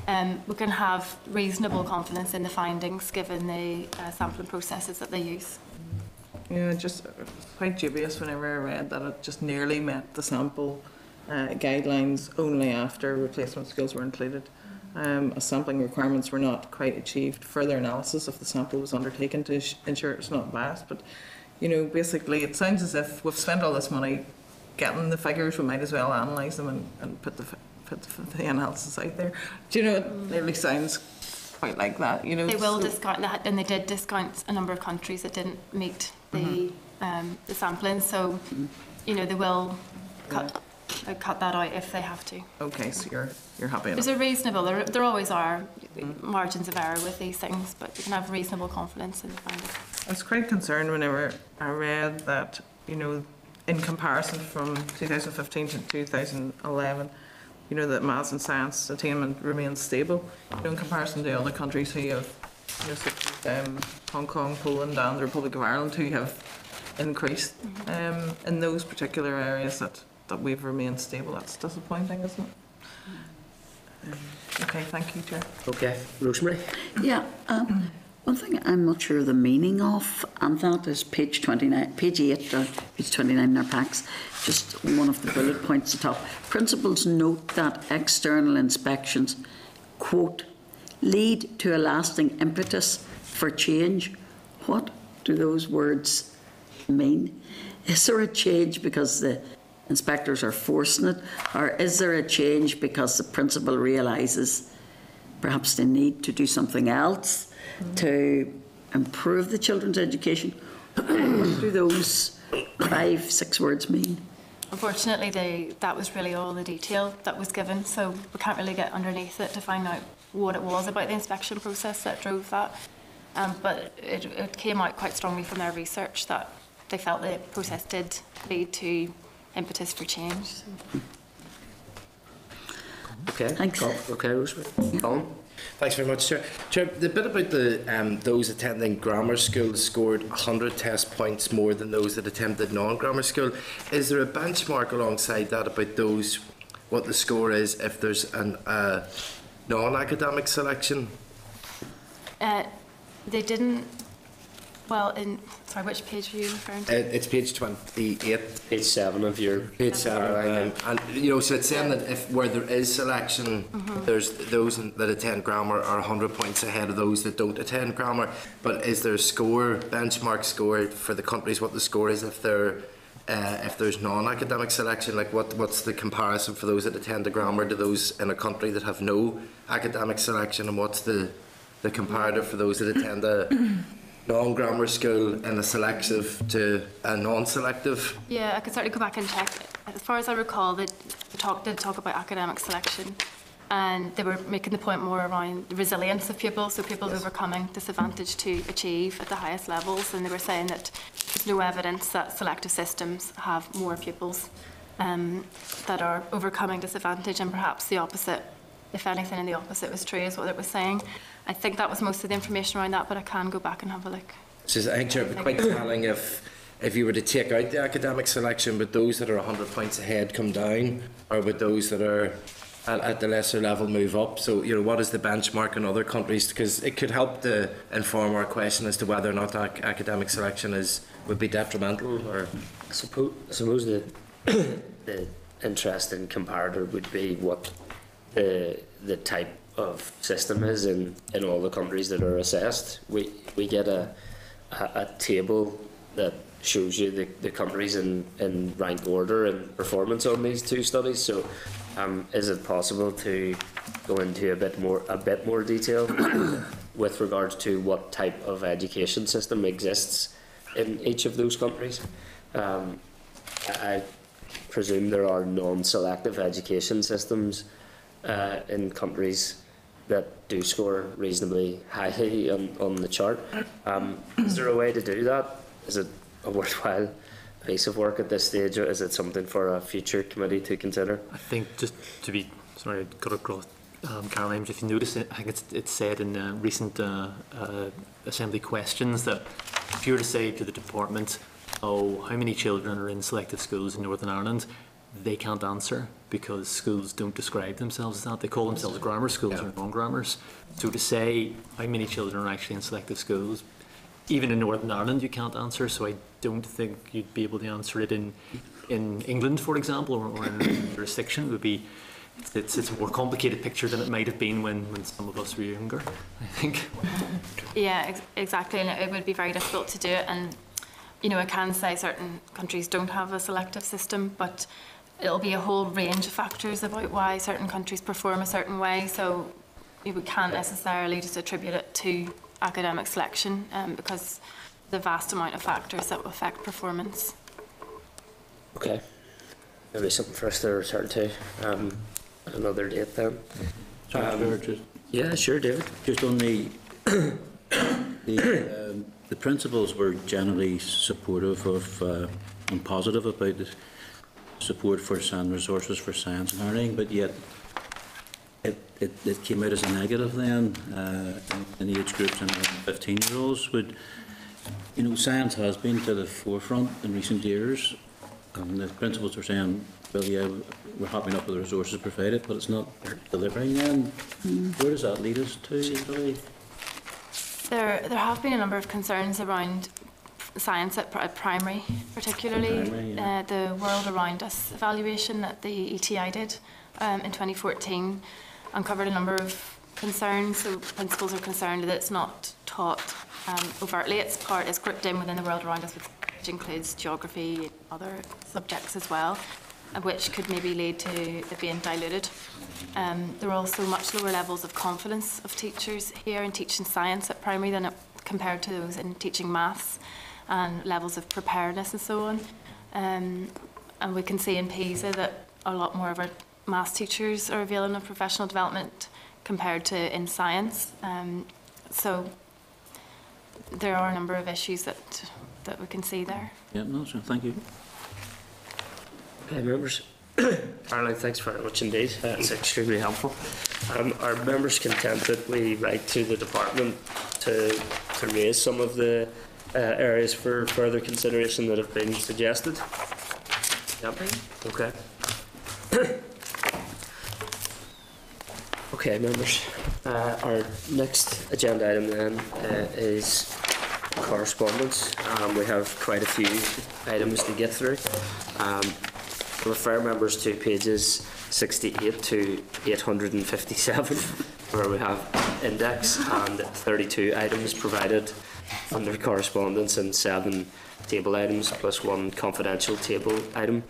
S6: Um, we can have reasonable confidence in the findings given the uh, sampling processes that they use.
S3: Yeah, just uh, quite dubious whenever I read that it just nearly met the sample uh, guidelines only after replacement skills were included. Um, as sampling requirements were not quite achieved, further analysis of the sample was undertaken to ensure it's not biased. But, you know, basically it sounds as if we've spent all this money getting the figures, we might as well analyse them and, and put the put the, the analysis out there. Do you know, it nearly sounds quite like that, you know.
S6: They will
S3: so-
S6: discount that, and they did discount a number of countries that didn't meet the, um, the sampling, so, you know, they will cut, uh, cut that out if they have to.
S3: Okay, so you're, you're happy
S6: There's a reasonable, there, there always are margins of error with these things, but you can have reasonable confidence in the findings.
S3: I was quite concerned whenever I read that, you know, in comparison from 2015 to 2011, you know, that maths and science attainment remains stable, you know, in comparison to other countries who have, you know, such um, Hong Kong, Poland and the Republic of Ireland who have increased um, in those particular areas that, that we've remained stable. That's disappointing, isn't it? Um, Okay, thank you, Chair.
S1: Okay, Rosemary?
S4: Yeah, um, one thing I'm not sure of the meaning of, and that is page 29, page 8, or page 29 in our packs, just one of the bullet points at the top. Principals note that external inspections, quote, lead to a lasting impetus for change. What do those words mean? Is there a change because the inspectors are forcing it, or is there a change because the principal realises perhaps they need to do something else to improve the children's education? what do those five, six words mean?
S6: Unfortunately, they, that was really all the detail that was given, so we can't really get underneath it to find out what it was about the inspection process that drove that. Um, but it, it came out quite strongly from their research that they felt the process did lead to impetus for change. So.
S1: Okay.
S4: Thanks.
S1: Col- Okay, Rosemary? Colin?
S5: Thanks very much, Chair. Chair, the bit about the um, those attending grammar school scored 100 test points more than those that attended non-grammar school. Is there a benchmark alongside that about those, what the score is if there's an uh, non-academic selection?
S6: Uh, they didn't, well, in, sorry, which page are you referring
S5: Uh,
S6: to?
S5: it's page 28,
S1: Page seven of your.
S5: page seven, um, and you know, so it's saying that if where there is selection, there's those in- that attend grammar are 100 points ahead of those that don't attend grammar. But is there a score, benchmark score for the countries? What the score is if they're uh, if there's non-academic selection? Like what what's the comparison for those that attend the grammar to those in a country that have no academic selection, and what's the the comparative for those that attend a non-grammar school and a selective to a non-selective?
S6: Yeah, I could certainly go back and check. As far as I recall, they, talk, did talk about academic selection, and they were making the point more around the resilience of pupils, so pupils overcoming disadvantage to achieve at the highest levels, and they were saying that there's no evidence that selective systems have more pupils um, that are overcoming disadvantage, and perhaps the opposite, if anything, and the opposite was true, is what it was saying. I think that was most of the information around that, but I can go back and have a look.
S5: So I think it would be quite telling if if you were to take out the academic selection, but those that are 100 points ahead come down, or would those that are at, at the lesser level move up? So, you know, what is the benchmark in other countries? Because it could help to inform our question as to whether or not ac- academic selection is would be detrimental or.
S1: Suppose, I suppose the, the interesting comparator would be what the, the type of system is in, in all the countries that are assessed. We, we get a, a, a table that shows you the, the countries in, in rank order and performance on these two studies. So, um, is it possible to go into a bit more a bit more detail with regards to what type of education system exists in each of those countries? Um, I presume there are non-selective education systems uh, in countries that do score reasonably highly on, on the chart. Um, is there a way to do that? Is it a worthwhile piece of work at this stage, or is it something for a future committee to consider?
S2: I think just to be sorry, I got across. Um, Caroline, if you notice it, I think it's, it's said in recent uh, uh, assembly questions that if you were to say to the department, oh, how many children are in selective schools in Northern Ireland? They can't answer because schools don't describe themselves as that. They call themselves grammar schools or non-grammars. So to say how many children are actually in selective schools, even in Northern Ireland, you can't answer. So I don't think you'd be able to answer it in in England, for example, or, or in a jurisdiction. It would be it's, it's a more complicated picture than it might have been when, when some of us were younger, I think.
S6: Yeah, ex- exactly, and it would be very difficult to do it. And you know, I can say certain countries don't have a selective system, but it'll be a whole range of factors about why certain countries perform a certain way. So we can't necessarily just attribute it to academic selection um, because the vast amount of factors that will affect performance.
S1: Okay. Maybe something for us to return to um, another date then.
S8: Sorry,
S1: Um,
S8: just,
S1: Yeah, sure, David.
S8: just on the, the, um, the principals were generally supportive of, uh, and positive about the support for sand resources for science and learning, but yet it, it, it came out as a negative then, uh, in in age groups and fifteen year olds would, you know, science has been to the forefront in recent years, and the principals were saying, well, yeah, we're happy enough with the resources provided, but it's not delivering then. Where does that lead us to, really?
S6: There, there have been a number of concerns around science at, pri- at primary, particularly
S8: Primary, yeah.
S6: uh, the World Around Us evaluation that the ETI did um, in 2014 uncovered a number of concerns. So principals are concerned that it's not taught um, overtly. It's part, is grouped in within the World Around Us, which includes geography, other subjects as well, uh, which could maybe lead to it being diluted. Um, there are also much lower levels of confidence of teachers here in teaching science at primary than it, compared to those in teaching maths and levels of preparedness and so on. Um, and we can see in PISA that a lot more of our maths teachers are availing of professional development compared to in science. Um, so there are a number of issues that, that we can see there.
S8: Yeah, no, so thank you.
S1: Okay, members. Caroline, thanks very much indeed. That's extremely helpful. Um, are members content that we write to the department to, to raise some of the uh, areas for further consideration that have been suggested? Yep. Okay. Okay, members. Uh, our next agenda item then uh, is correspondence. Um, we have quite a few items to get through. Um, refer members to pages 68 to 857, where we have index and 32 items provided under correspondence and seven table items plus one confidential table item.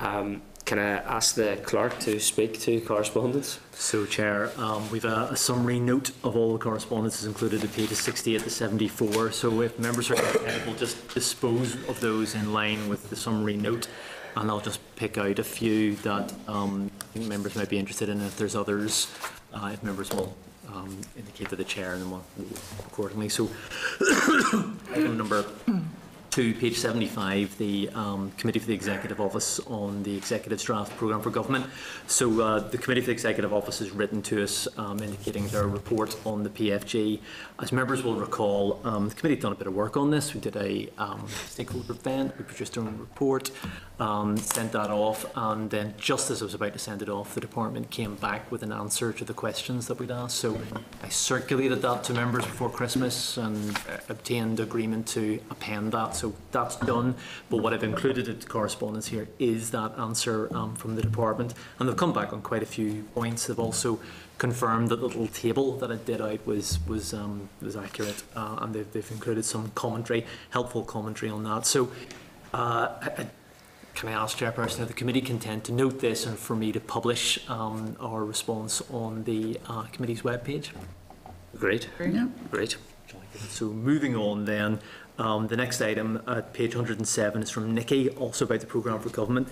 S1: Um, can I ask the clerk to speak to correspondence?
S2: So, Chair, um, we've a, a summary note of all the correspondence is included at pages 68 to 74. So, if members are content, we'll just dispose of those in line with the summary note, and I'll just pick out a few that um, members might be interested in. If there's others, uh, if members will um, indicate to the Chair, and then we'll accordingly. So, item number to page 75, the um, Committee for the Executive Office on the Executive's Draft Programme for Government. So uh, the Committee for the Executive Office has written to us um, indicating their report on the PFG. As members will recall, um, the committee done a bit of work on this. We did a um, stakeholder event, we produced our own report, um, sent that off, and then just as I was about to send it off, the department came back with an answer to the questions that we'd asked. So I circulated that to members before Christmas and uh, obtained agreement to append that. So that's done. But what I've included in the correspondence here is that answer um, from the department. And they've come back on quite a few points. They've also confirmed that the little table that I did out was was um, was accurate, uh, and they've, they've included some commentary, helpful commentary on that. So. Uh, I, I, can I ask Chairperson of the committee content to note this and for me to publish um, our response on the uh, committee's webpage?
S1: Great,
S4: Yeah.
S1: great.
S2: So moving on then, um, the next item at page 107 is from NICCY, also about the programme for government.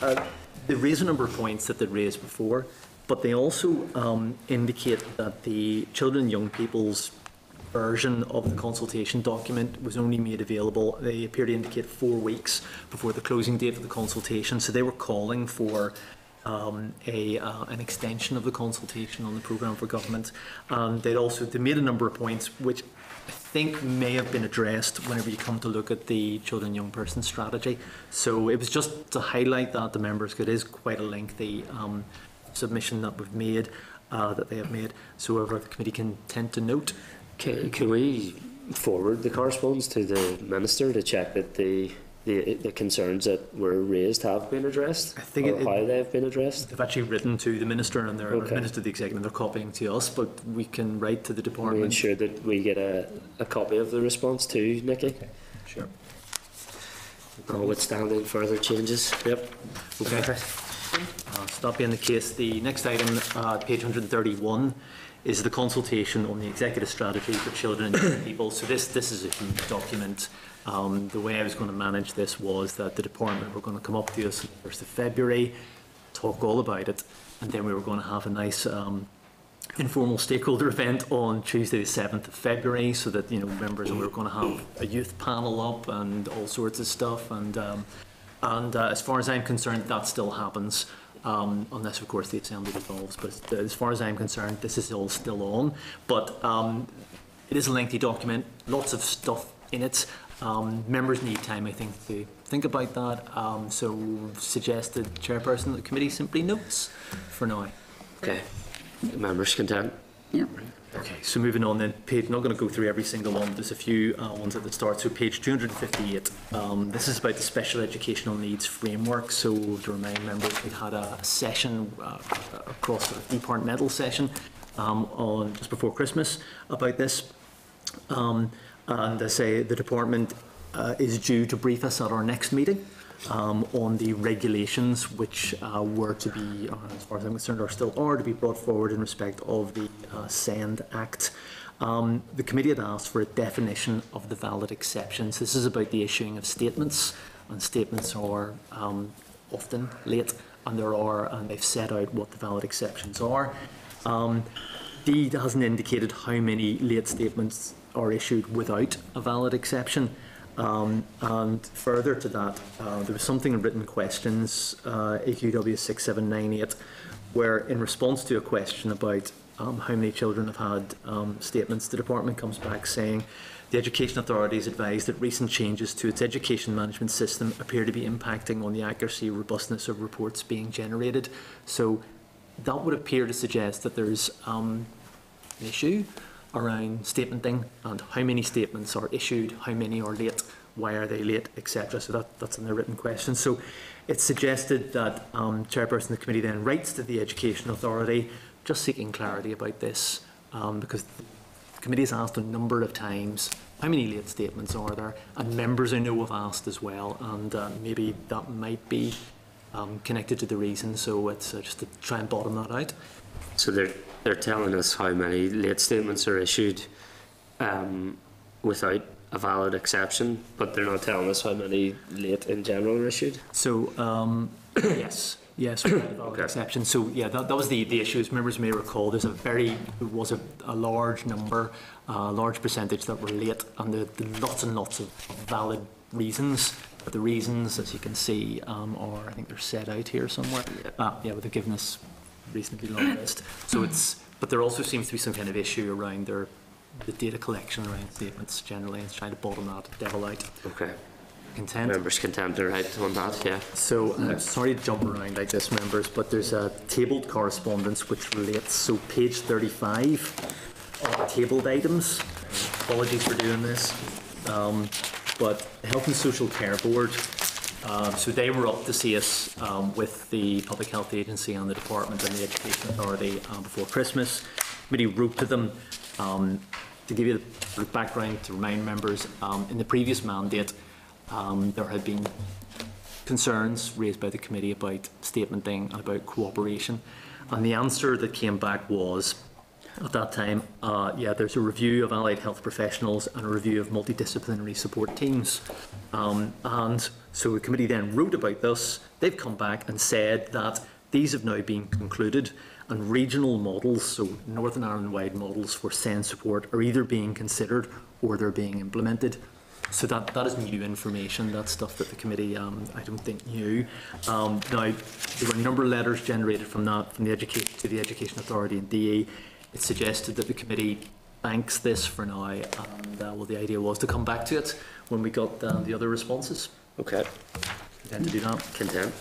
S2: Uh, they raise a number of points that they'd raised before, but they also um, indicate that the children and young people's version of the consultation document was only made available, they appear to indicate four weeks before the closing date of the consultation. So they were calling for um, a, uh, an extension of the consultation on the programme for government. And they'd also, they made a number of points which think may have been addressed whenever you come to look at the children and young person strategy. So it was just to highlight that the members, it is quite a lengthy um, submission that we've made, uh, that they have made. So whoever the committee can tend to note.
S1: Can, can we forward the correspondence to the minister to check that the, the, the concerns that were raised have been addressed?
S2: I think
S1: Or
S2: it-
S1: how they've been addressed?
S2: They've actually written to the minister and they're,
S1: Okay.
S2: minister of the executive, and they're copying to us, but we can write to the
S1: We
S2: department.
S1: ensure that we get a, a copy of the response too, NICCY,
S2: Sure.
S1: notwithstanding further changes. Yep.
S2: Okay. Uh, so that being the case, the next item, uh, page 131, is the consultation on the executive strategy for children and young people. So this, this is a huge document. Um, the way I was going to manage this was that the department were going to come up to us on the 1st of February, talk all about it, and then we were going to have a nice um, informal stakeholder event on Tuesday the 7th of February so that, you know, members, and we were going to have a youth panel up and all sorts of stuff. And, um, and uh, as far as I'm concerned, that still happens. Um, unless, of course, the Assembly dissolves. But as far as I'm concerned, this is all still on. But um, it is a lengthy document, lots of stuff in it. Um, members need time, I think, to think about that. Um, so, suggested chairperson of the committee simply notes for now.
S1: Okay. Members content?
S4: Yep.
S2: Okay, so moving on then, page, not going to go through every single one, there's a few uh, ones at the start. So page 258, um, this is about the special educational needs framework. So to remind members, we had a session, uh, across a departmental session um, on just before Christmas about this. Um, and I say the department uh, is due to brief us at our next meeting um, on the regulations which uh, were to be, uh, as far as I'm concerned, are still are to be brought forward in respect of the uh, SEND Act. Um, the committee had asked for a definition of the valid exceptions. This is about the issuing of statements, and statements are um, often late, and there are, and they've set out what the valid exceptions are. Um, DE hasn't indicated how many late statements are issued without a valid exception. Um, and further to that, uh, there was something in written questions, uh, AQW 6798, where in response to a question about um, how many children have had um, statements, the department comes back saying the Education Authority has advised that recent changes to its education management system appear to be impacting on the accuracy robustness of reports being generated. So that would appear to suggest that there's um, an issue around statementing and how many statements are issued, how many are late, why are they late, etc. So that, that's in the written question. So it's suggested that um, chairperson of the committee then writes to the Education Authority just seeking clarity about this um, because the committee has asked a number of times how many late statements are there and members I know have asked as well and uh, maybe that might be um, connected to the reason so it's uh, just to try and bottom that out.
S1: So they're, they're telling us how many late statements are issued um, without a valid exception, but they're not telling us how many late in general are issued.
S2: So, um, yes, yes, without a valid
S1: Okay.
S2: exception. So, yeah, that, that was the, the issue. As members may recall, there's a very, was a, a large number, a large percentage that were late, and there, there lots and lots of valid reasons. But the reasons, as you can see, um, are, I think they're set out here somewhere. Ah, yeah, but they've given us reasonably long list. So it's, but there also seems to be some kind of issue around their, the data collection around statements generally, and trying to bottom that devil out.
S1: Okay.
S2: Content?
S1: Members content are right on that, yeah.
S2: So, uh, sorry to jump around like this, members, but there's a tabled correspondence which relates, so page 35 are tabled items. Apologies for doing this. Um, but Health and Social Care Board, um, so they were up to see us um, with the Public Health Agency and the Department and the Education Authority uh, before Christmas. Committee wrote to them um, to give you the background, to remind members, um, in the previous mandate, um, there had been concerns raised by the committee about statementing and about cooperation. And the answer that came back was, at that time, uh, yeah, there's a review of allied health professionals and a review of multidisciplinary support teams. Um, and so the committee then wrote about this. They've come back and said that these have now been concluded and regional models, so Northern Ireland-wide models for SEND support, are either being considered or they're being implemented. So that, that is new information, that's stuff that the committee, um, I don't think knew. Um, now, there were a number of letters generated from that, from the education, to the Education Authority and DE. It suggested that the committee banks this for now, and, uh, well, the idea was to come back to it when we got, um, the other responses.
S1: Okay,
S2: Intend to do that.
S1: content.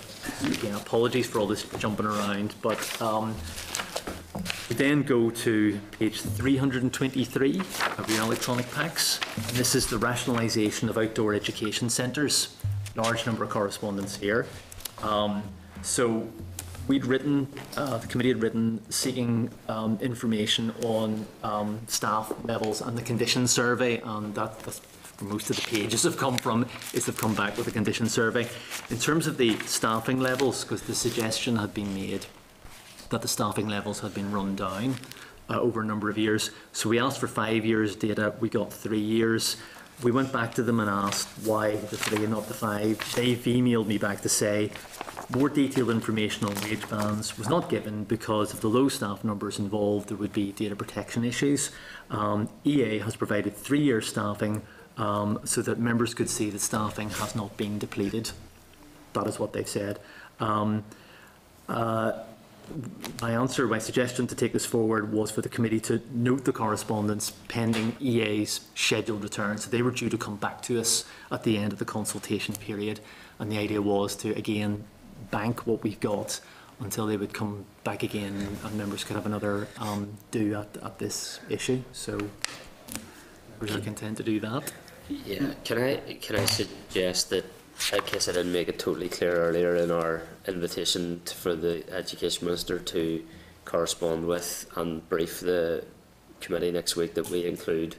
S2: Again, apologies for all this jumping around, but um, we then go to page 323 of your electronic packs. And this is the rationalisation of outdoor education centres. Large number of correspondence here. Um, so we'd written, uh, the committee had written seeking um, information on um, staff levels and the condition survey, and that, that's where most of the pages have come from, is they've come back with a condition survey. In terms of the staffing levels, because the suggestion had been made that the staffing levels had been run down uh, over a number of years. So we asked for five years data, we got three years. We went back to them and asked why the three and not the five. They've emailed me back to say more detailed information on wage bands was not given because of the low staff numbers involved. There would be data protection issues. Um, EA has provided three-year staffing um, so that members could see that staffing has not been depleted. That is what they've said. Um, uh, my answer, my suggestion to take this forward was for the committee to note the correspondence pending EA's scheduled return. So they were due to come back to us at the end of the consultation period. And the idea was to, again, bank what we've got until they would come back again and members could have another um, do at, at this issue. So members are content to do that.
S1: Yeah, can I, can I suggest that, in case I didn't make it totally clear earlier in our invitation to- for the Education Minister to correspond with and brief the committee next week, that we include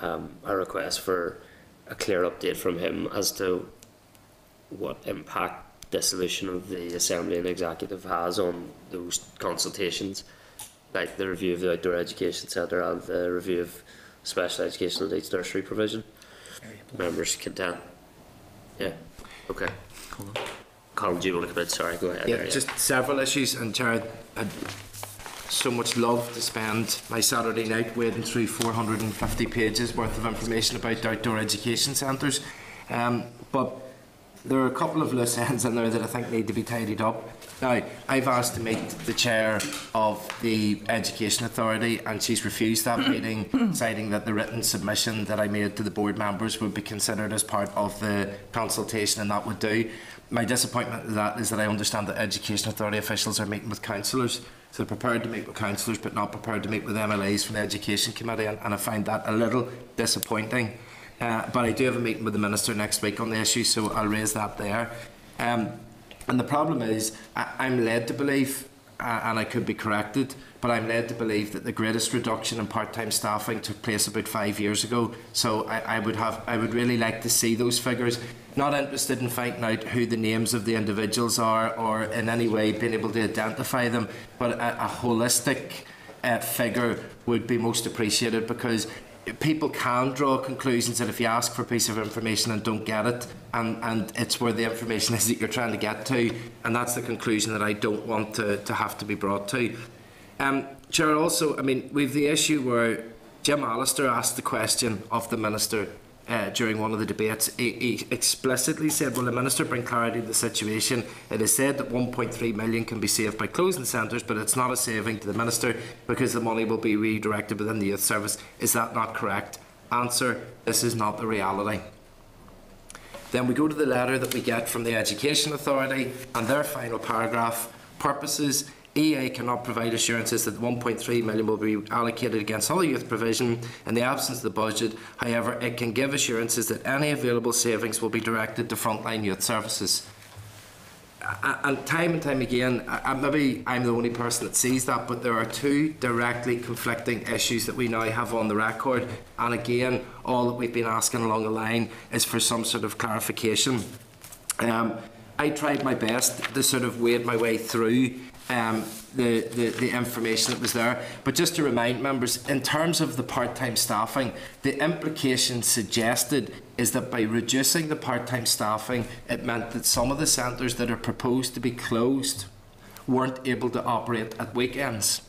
S1: um, a request for a clear update from him as to what impact dissolution of the Assembly and Executive has on those consultations, like the review of the outdoor education centre and the review of special educational needs nursery provision. Members content? Yeah, okay.
S2: Colin.
S1: Do you want to come in? Sorry, go ahead.
S5: Yeah,
S1: there,
S5: just several issues, and Jared, I'd so much love to spend my Saturday night wading through 450 pages worth of information about outdoor education centres. Um, but there are a couple of loose ends in there that I think need to be tidied up. Now, I've asked to meet the chair of the Education Authority, and she's refused that meeting, citing that the written submission that I made to the board members would be considered as part of the consultation, and that would do. My disappointment with that is that I understand that Education Authority officials are meeting with councillors. So they're prepared to meet with councillors, but not prepared to meet with MLAs from the Education Committee, and, and I find that a little disappointing. Uh, but I do have a meeting with the Minister next week on the issue, so I'll raise that there. Um, and the problem is, I, I'm led to believe, uh, and I could be corrected, but I'm led to believe that the greatest reduction in part-time staffing took place about five years ago. So I, I would have, I would really like to see those figures. Not interested in finding out who the names of the individuals are, or in any way being able to identify them, but a, a holistic uh, figure would be most appreciated because people can draw conclusions that if you ask for a piece of information and don't get it, and, and it's where the information is that you're trying to get to, and that's the conclusion that I don't want to, to have to be brought to. Um, Chair, also, I mean, we've the issue where Jim Allister asked the question of the Minister uh, during one of the debates. He, he explicitly said, Will the Minister bring clarity to the situation? It is said that 1.3 million can be saved by closing centres, but it's not a saving to the Minister because the money will be redirected within the youth service. Is that not correct? Answer This is not the reality. Then we go to the letter that we get from the Education Authority and their final paragraph purposes. EA cannot provide assurances that 1.3 million will be allocated against all youth provision in the absence of the budget. However, it can give assurances that any available savings will be directed to frontline youth services. And time and time again, maybe I'm the only person that sees that, but there are two directly conflicting issues that we now have on the record. And again, all that we've been asking along the line is for some sort of clarification. Um, I tried my best to sort of wade my way through um, the, the, the information that was there. But just to remind members, in terms of the part-time staffing, the implication suggested is that by reducing the part-time staffing, it meant that some of the centres that are proposed to be closed weren't able to operate at weekends.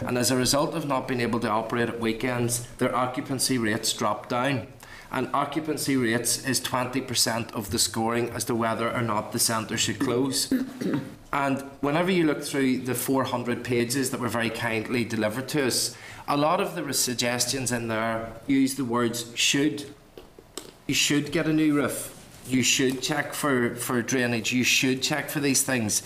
S5: And as a result of not being able to operate at weekends, their occupancy rates dropped down. and occupancy rates is 20% of the scoring as to whether or not the centre should close. And whenever you look through the 400 pages that were very kindly delivered to us, a lot of the suggestions in there use the words should. You should get a new roof. You should check for, for drainage. You should check for these things.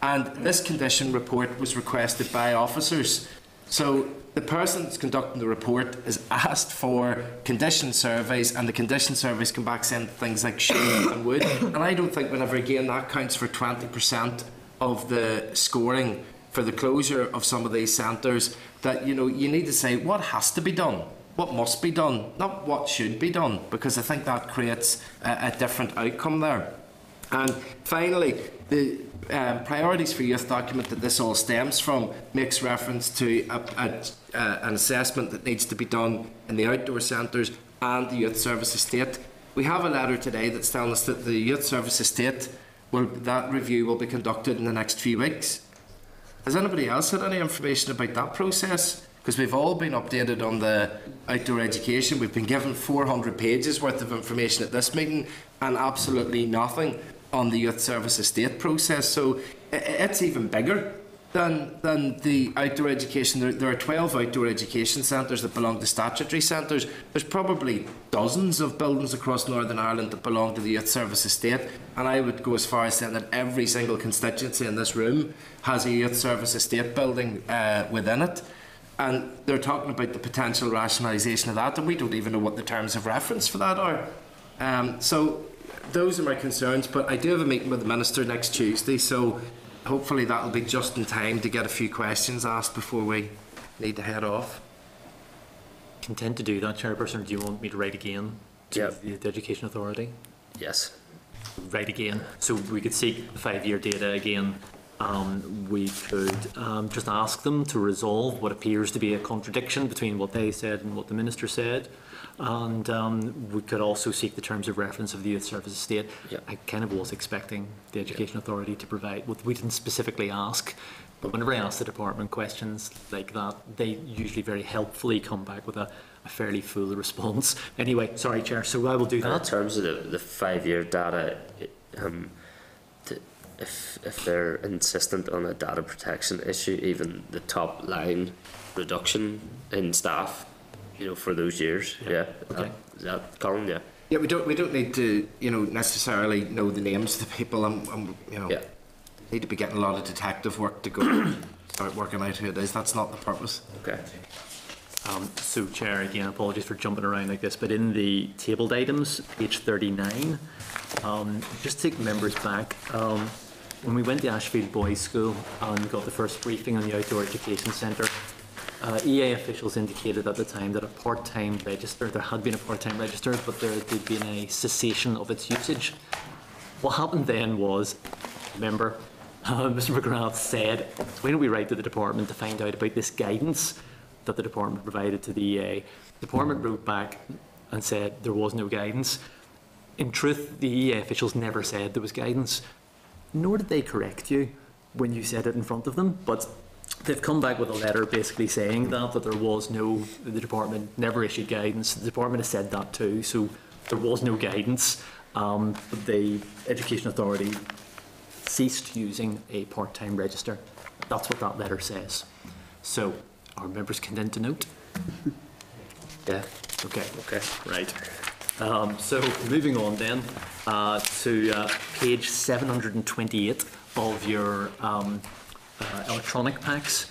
S5: And this condition report was requested by officers. So the person that's conducting the report is asked for condition surveys, and the condition surveys come back saying things like should and would. And I don't think, whenever again, that counts for 20% of the scoring for the closure of some of these centres, that you know you need to say what has to be done, what must be done, not what should be done, because I think that creates a, a different outcome there. And finally, the um, priorities for youth document that this all stems from makes reference to a, a, an assessment that needs to be done in the outdoor centres and the youth service estate. We have a letter today that's telling us that the youth service estate will that review will be conducted in the next few weeks. Has anybody else had any information about that process? Because we've all been updated on the outdoor education. We've been given 400 pages worth of information at this meeting and absolutely nothing on the youth service estate process. So it's even bigger than, than the outdoor education. There, there are 12 outdoor education centres that belong to statutory centres. There's probably dozens of buildings across Northern Ireland that belong to the youth service estate. And I would go as far as saying that every single constituency in this room has a youth service estate building uh, within it. And they're talking about the potential rationalisation of that, and we don't even know what the terms of reference for that are. Um, so those are my concerns, but I do have a meeting with the Minister next Tuesday, so hopefully that'll be just in time to get a few questions asked before we need to head off.
S2: Content to do that, Chairperson, or do you want me to write again to
S1: Yep.
S2: the, the Education Authority?
S1: Yes.
S2: Write again, so we could seek the five-year data again. Um, we could um, just ask them to resolve what appears to be a contradiction between what they said and what the minister said. And um, we could also seek the terms of reference of the youth service estate.
S1: Yep.
S2: I kind of was expecting the Education Authority to provide, what we didn't specifically ask, but whenever I ask the department questions like that, they usually very helpfully come back with a, a fairly full response. Anyway, sorry, Chair, so I will do that.
S1: In terms of the, the five-year data, um, if, if they're insistent on a data protection issue, even the top line reduction in staff, you know, for those years, yeah.
S2: Okay.
S1: Is that Colin? Yeah.
S5: Yeah, we don't we don't need to you know necessarily know the names of the people. I'm, I'm you know
S1: Yeah.
S5: need to be getting a lot of detective work to go start working out who it is. That's not the purpose.
S1: Okay.
S2: Um, so, Chair, again, apologies for jumping around like this, but in the tabled items, page 39, um, just take members back, um, when we went to Ashfield Boys School and got the first briefing on the Outdoor Education Centre, uh, EA officials indicated at the time that a part-time register, there had been a part-time register, but there had been a cessation of its usage. What happened then was, remember, uh, Mr McGrath said, why don't we write to the department to find out about this guidance that the department provided to the EA? The department wrote back and said there was no guidance. In truth, the EA officials never said there was guidance, nor did they correct you when you said it in front of them, but they've come back with a letter basically saying that, that there was no, the department never issued guidance. The department has said that too, so there was no guidance. Um, the Education Authority ceased using a part-time register. That's what that letter says. So, our members can then denote.
S1: Yeah.
S2: Okay.
S1: Okay.
S2: Right. Um, so moving on then uh, to uh, page 728 of your um, uh, electronic packs.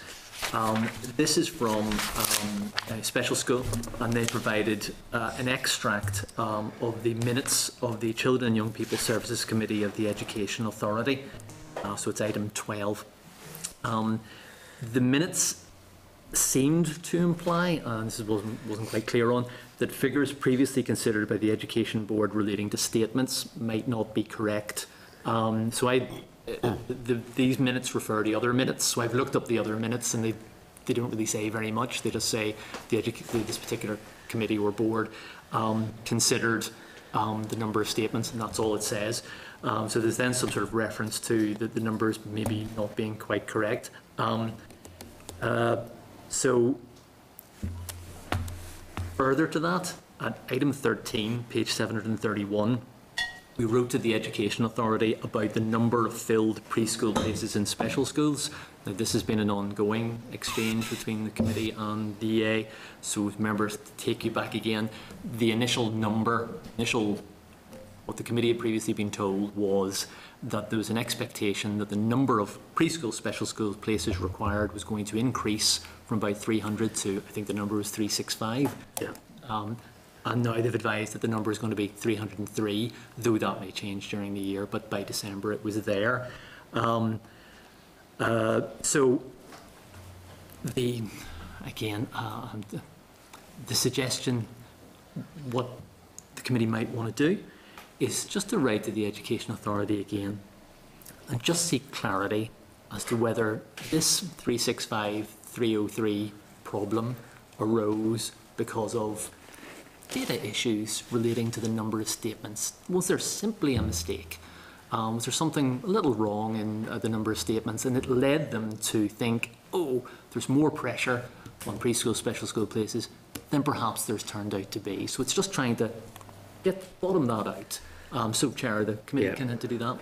S2: Um, this is from um, a special school, and they provided uh, an extract um, of the minutes of the Children and Young People Services Committee of the Education Authority. Uh, so it's item 12. Um, the minutes seemed to imply, and this wasn't, wasn't quite clear on, that figures previously considered by the Education Board relating to statements might not be correct. Um, so I, uh, the, these minutes refer to other minutes, so I've looked up the other minutes and they, they don't really say very much. They just say the this particular committee or board um, considered um, the number of statements, and that's all it says. Um, so there's then some sort of reference to the, the numbers maybe not being quite correct. Um, uh, so further to that, At item 13, page 731, we wrote to the Education Authority about the number of filled preschool places in special schools. Now, this has been an ongoing exchange between the committee and the EA. So, members to take you back again, the initial number, initial what the committee had previously been told was that there was an expectation that the number of preschool special school places required was going to increase from about 300 to, I think the number was 365.
S1: Yeah.
S2: Um, and now they've advised that the number is going to be 303, though that may change during the year, but by December it was there. Um, uh, so the, again, uh, the- the suggestion, what the committee might want to do is just to write to the Education Authority again and just seek clarity as to whether this 365, 303 problem arose because of data issues relating to the number of statements. Was there simply a mistake? Um, was there something a little wrong in uh, the number of statements and it led them to think, oh, there's more pressure on preschool, special school places than perhaps there's turned out to be. So it's just trying to get bottom that out. Um, so, Chair, the committee
S1: Yeah.
S2: can to do that.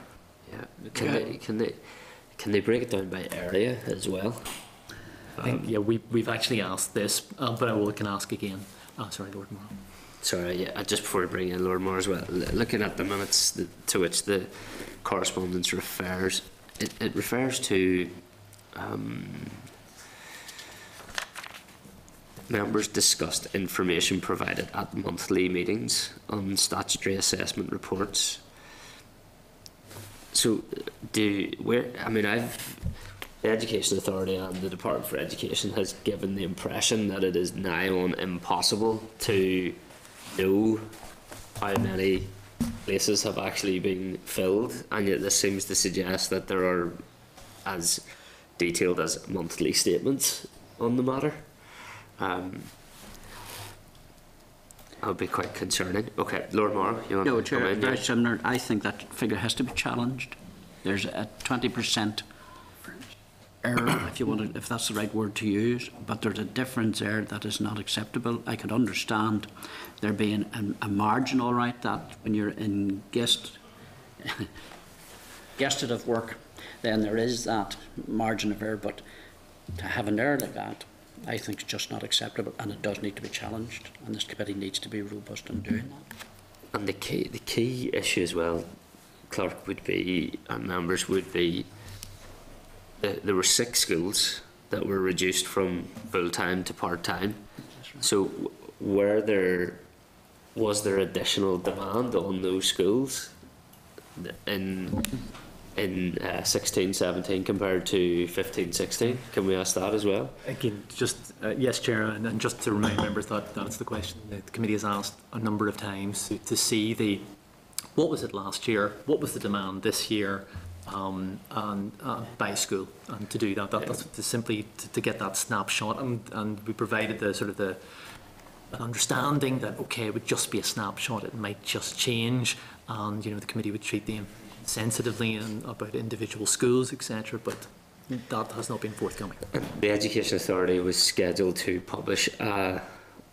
S1: Yeah. Can they can they can they break it down by area as well?
S2: I think, yeah, we, we've actually asked this, uh, but I will can ask again. Oh, sorry, Lord Morrow.
S1: Sorry, yeah, just before I bring in Lord Morrow as well, looking at the minutes to which the correspondence refers, it, it refers to um, members discussed information provided at monthly meetings on statutory assessment reports. So, do where? I mean, I've the Education Authority and the Department for Education has given the impression that it is nigh on impossible to know how many places have actually been filled, and yet this seems to suggest that there are as detailed as monthly statements on the matter. Um, that would be quite concerning. Okay, Lord Morrow, you want
S7: No,
S1: to come
S7: Chair,
S1: in?
S7: very
S1: Yeah.
S7: similar. I think that figure has to be challenged. There's a 20% error, if you want to, if that's the right word to use, but there's a difference there that is not acceptable. I could understand there being a, a margin, all right, that when you're in guest, guestative work, then there is that margin of error, but to have an error like that, I think is just not acceptable, and it does need to be challenged, and this committee needs to be robust in doing that.
S1: And the key, the key issue as well, Clerk, would be, and members would be, there were six schools that were reduced from full-time to part-time. So w- were there, was there additional demand on those schools in, in uh, 16, 17 compared to 15, 16? Can we ask that as well?
S2: Again, just, uh, yes, Chair, and, and just to remind members that that's the question that the committee has asked a number of times to, to see the, what was it last year, what was the demand this year, um, and, uh, by school, and to do that, that that's to simply to, to get that snapshot, and, and we provided the sort of the, an understanding that, okay, it would just be a snapshot, it might just change, and, you know, the committee would treat them sensitively and about individual schools, etc., but that has not been forthcoming.
S1: The Education Authority was scheduled to publish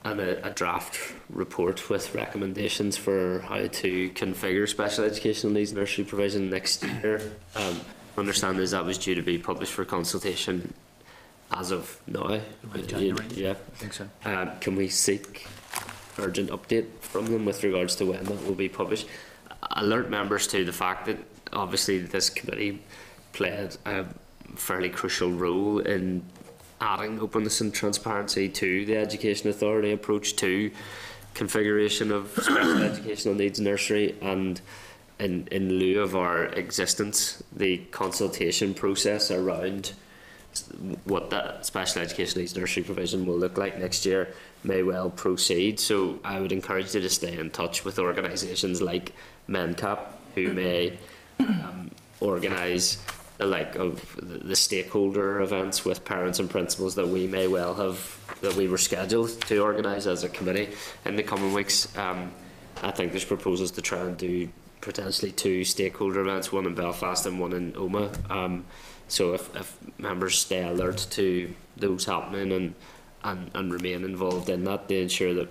S1: an, a, a draft report with recommendations for how to configure special educational needs nursery provision next year. Um, understand is that was due to be published for consultation as of now.
S2: January?
S1: Yeah.
S2: I think so.
S1: Um, can we seek urgent update from them with regards to when that will be published? Alert members to the fact that obviously this committee played a fairly crucial role in adding openness and transparency to the Education Authority approach to configuration of special educational needs nursery and in, in lieu of our existence, the consultation process around what that special education needs nursery provision will look like next year may well proceed. So I would encourage you to stay in touch with organisations like MENCAP who may um, organise like of the stakeholder events with parents and principals that we may well have that we were scheduled to organise as a committee in the coming weeks. Um, I think there's proposals to try and do potentially two stakeholder events, one in Belfast and one in Omagh. Um, so if, if members stay alert to those happening and, and, and remain involved in that, they ensure that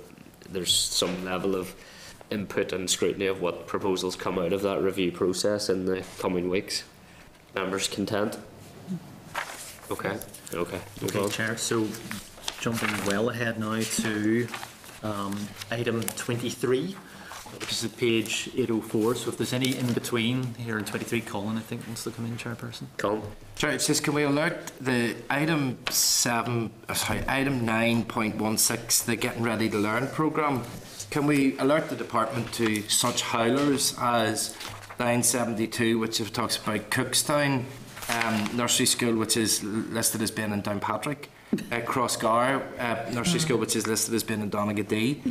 S1: there's some level of input and scrutiny of what proposals come out of that review process in the coming weeks. Members content? Okay, okay. move
S2: Okay,
S1: on.
S2: Chair, so jumping well ahead now to um, item 23, which is at page 804. So if there's any in between here in 23, Colin, I think, wants to come in, Chairperson.
S1: Colin?
S5: Sorry, it's just can we alert the item seven, uh, sorry, item nine point one six, the Getting Ready to Learn programme? Can we alert the department to such howlers as nine seventy two, which talks about Cookstown um, Nursery School, which is listed as being in Downpatrick. Uh, Crossgar uh, Nursery School, which is listed as being in Donaghadee.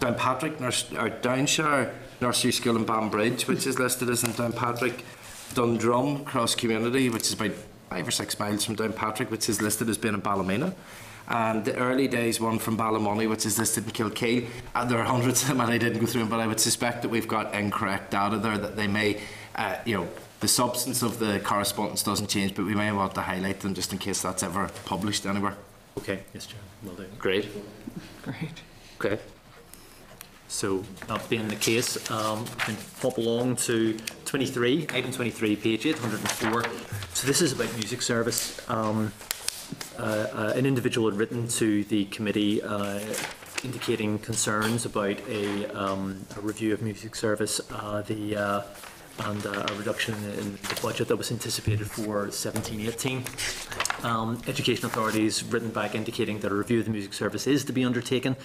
S5: Downpatrick, nurs- or Downshire Nursery School in Banbridge, which is listed as in Downpatrick. Dundrum Cross Community, which is about five or six miles from Downpatrick, which is listed as being in Ballymena. And the early days one from Ballymoney, which is listed in Kilkeel. And there are hundreds of them, and I didn't go through them, but I would suspect that we've got incorrect data there, that they may, uh, you know, the substance of the correspondence doesn't change, but we may want to highlight them just in case that's ever published anywhere.
S2: Okay, yes, Chair, will do.
S1: Great.
S3: Great.
S1: Okay.
S2: So that being the case, um, we can hop along to 23, item 23, page 804. So this is about music service. Um, uh, uh, an individual had written to the committee uh, indicating concerns about a, um, a review of music service, uh, the and a reduction in the budget that was anticipated for 17-18. Um, education authorities written back indicating that a review of the music service is to be undertaken.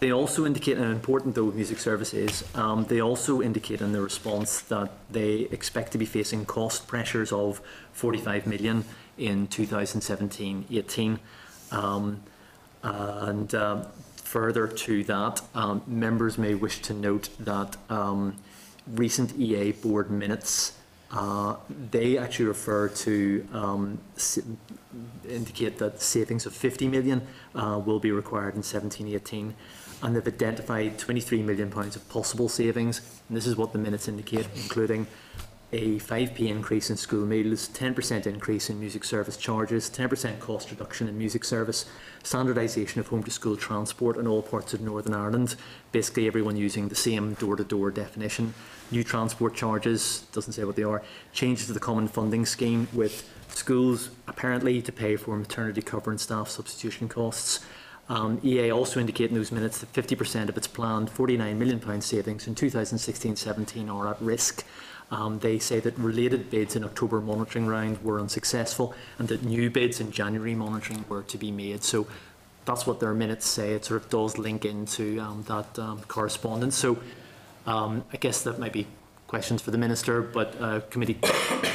S2: They also indicate, and important though music service is, um, they also indicate in their response that they expect to be facing cost pressures of 45 million in 2017-18. Um, and um, further to that, um, members may wish to note that um, recent EA board minutes, uh, they actually refer to um, indicate that savings of 50 million uh, will be required in 17-18 and they've identified 23 million pounds of possible savings and this is what the minutes indicate including a 5p increase in school meals, 10% increase in music service charges, 10% cost reduction in music service, standardisation of home to school transport in all parts of Northern Ireland, basically everyone using the same door to door definition, new transport charges, doesn't say what they are, changes to the common funding scheme with schools apparently to pay for maternity cover and staff substitution costs. Um, EA also indicate in those minutes that 50% of its planned £49 million savings in 2016-17 are at risk. Um, they say that related bids in October monitoring round were unsuccessful and that new bids in January monitoring were to be made. So that's what their minutes say. It sort of does link into um, that um, correspondence. So um, I guess that might be questions for the Minister, but uh, committee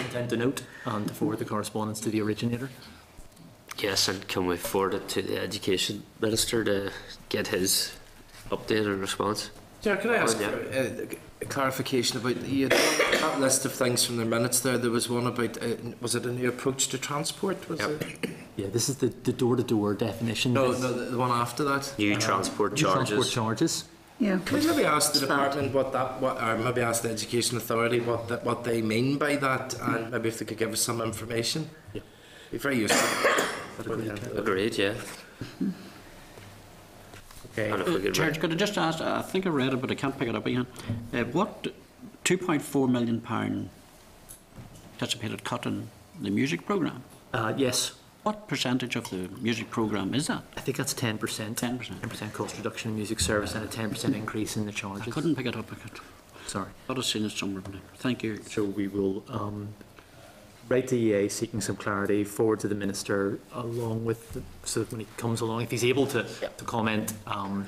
S2: intend to note and to forward the correspondence to the originator.
S1: Yes, and can we forward it to the Education Minister to get his update and response?
S5: Chair, can I ask
S1: yeah.
S5: for uh, a clarification about you had that list of things from the minutes there? There was one about, uh, was it a new approach to transport? Was
S1: Yep.
S5: it?
S2: Yeah, this is the, the door-to-door definition.
S5: No, no, the, the one after that.
S1: New transport
S2: New Transport
S1: charges.
S2: charges.
S4: Yeah.
S5: Can we maybe ask the department what that, what, or maybe ask the education authority what that, what they mean by that, and maybe if they could give us some information?
S2: Yeah.
S5: Be very useful.
S1: Agreed, yeah.
S2: Okay.
S1: If we could
S7: Chair,
S1: re-
S7: could I just ask, I think I read it, but I can't pick it up again. Uh, what 2.4 million pound anticipated cut in the music programme?
S2: Uh, yes,
S7: What percentage of the music programme is that?
S2: I think that's 10%.
S7: 10%.
S2: 10% cost reduction in music service and a 10% increase in the charges.
S7: I couldn't pick it up. I could,
S2: Sorry.
S7: thought I'd seen it somewhere. but Thank you.
S2: So we will um, write to EA seeking some clarity, forward to the Minister along with, the, so that when he comes along, if he's able to, to comment, um,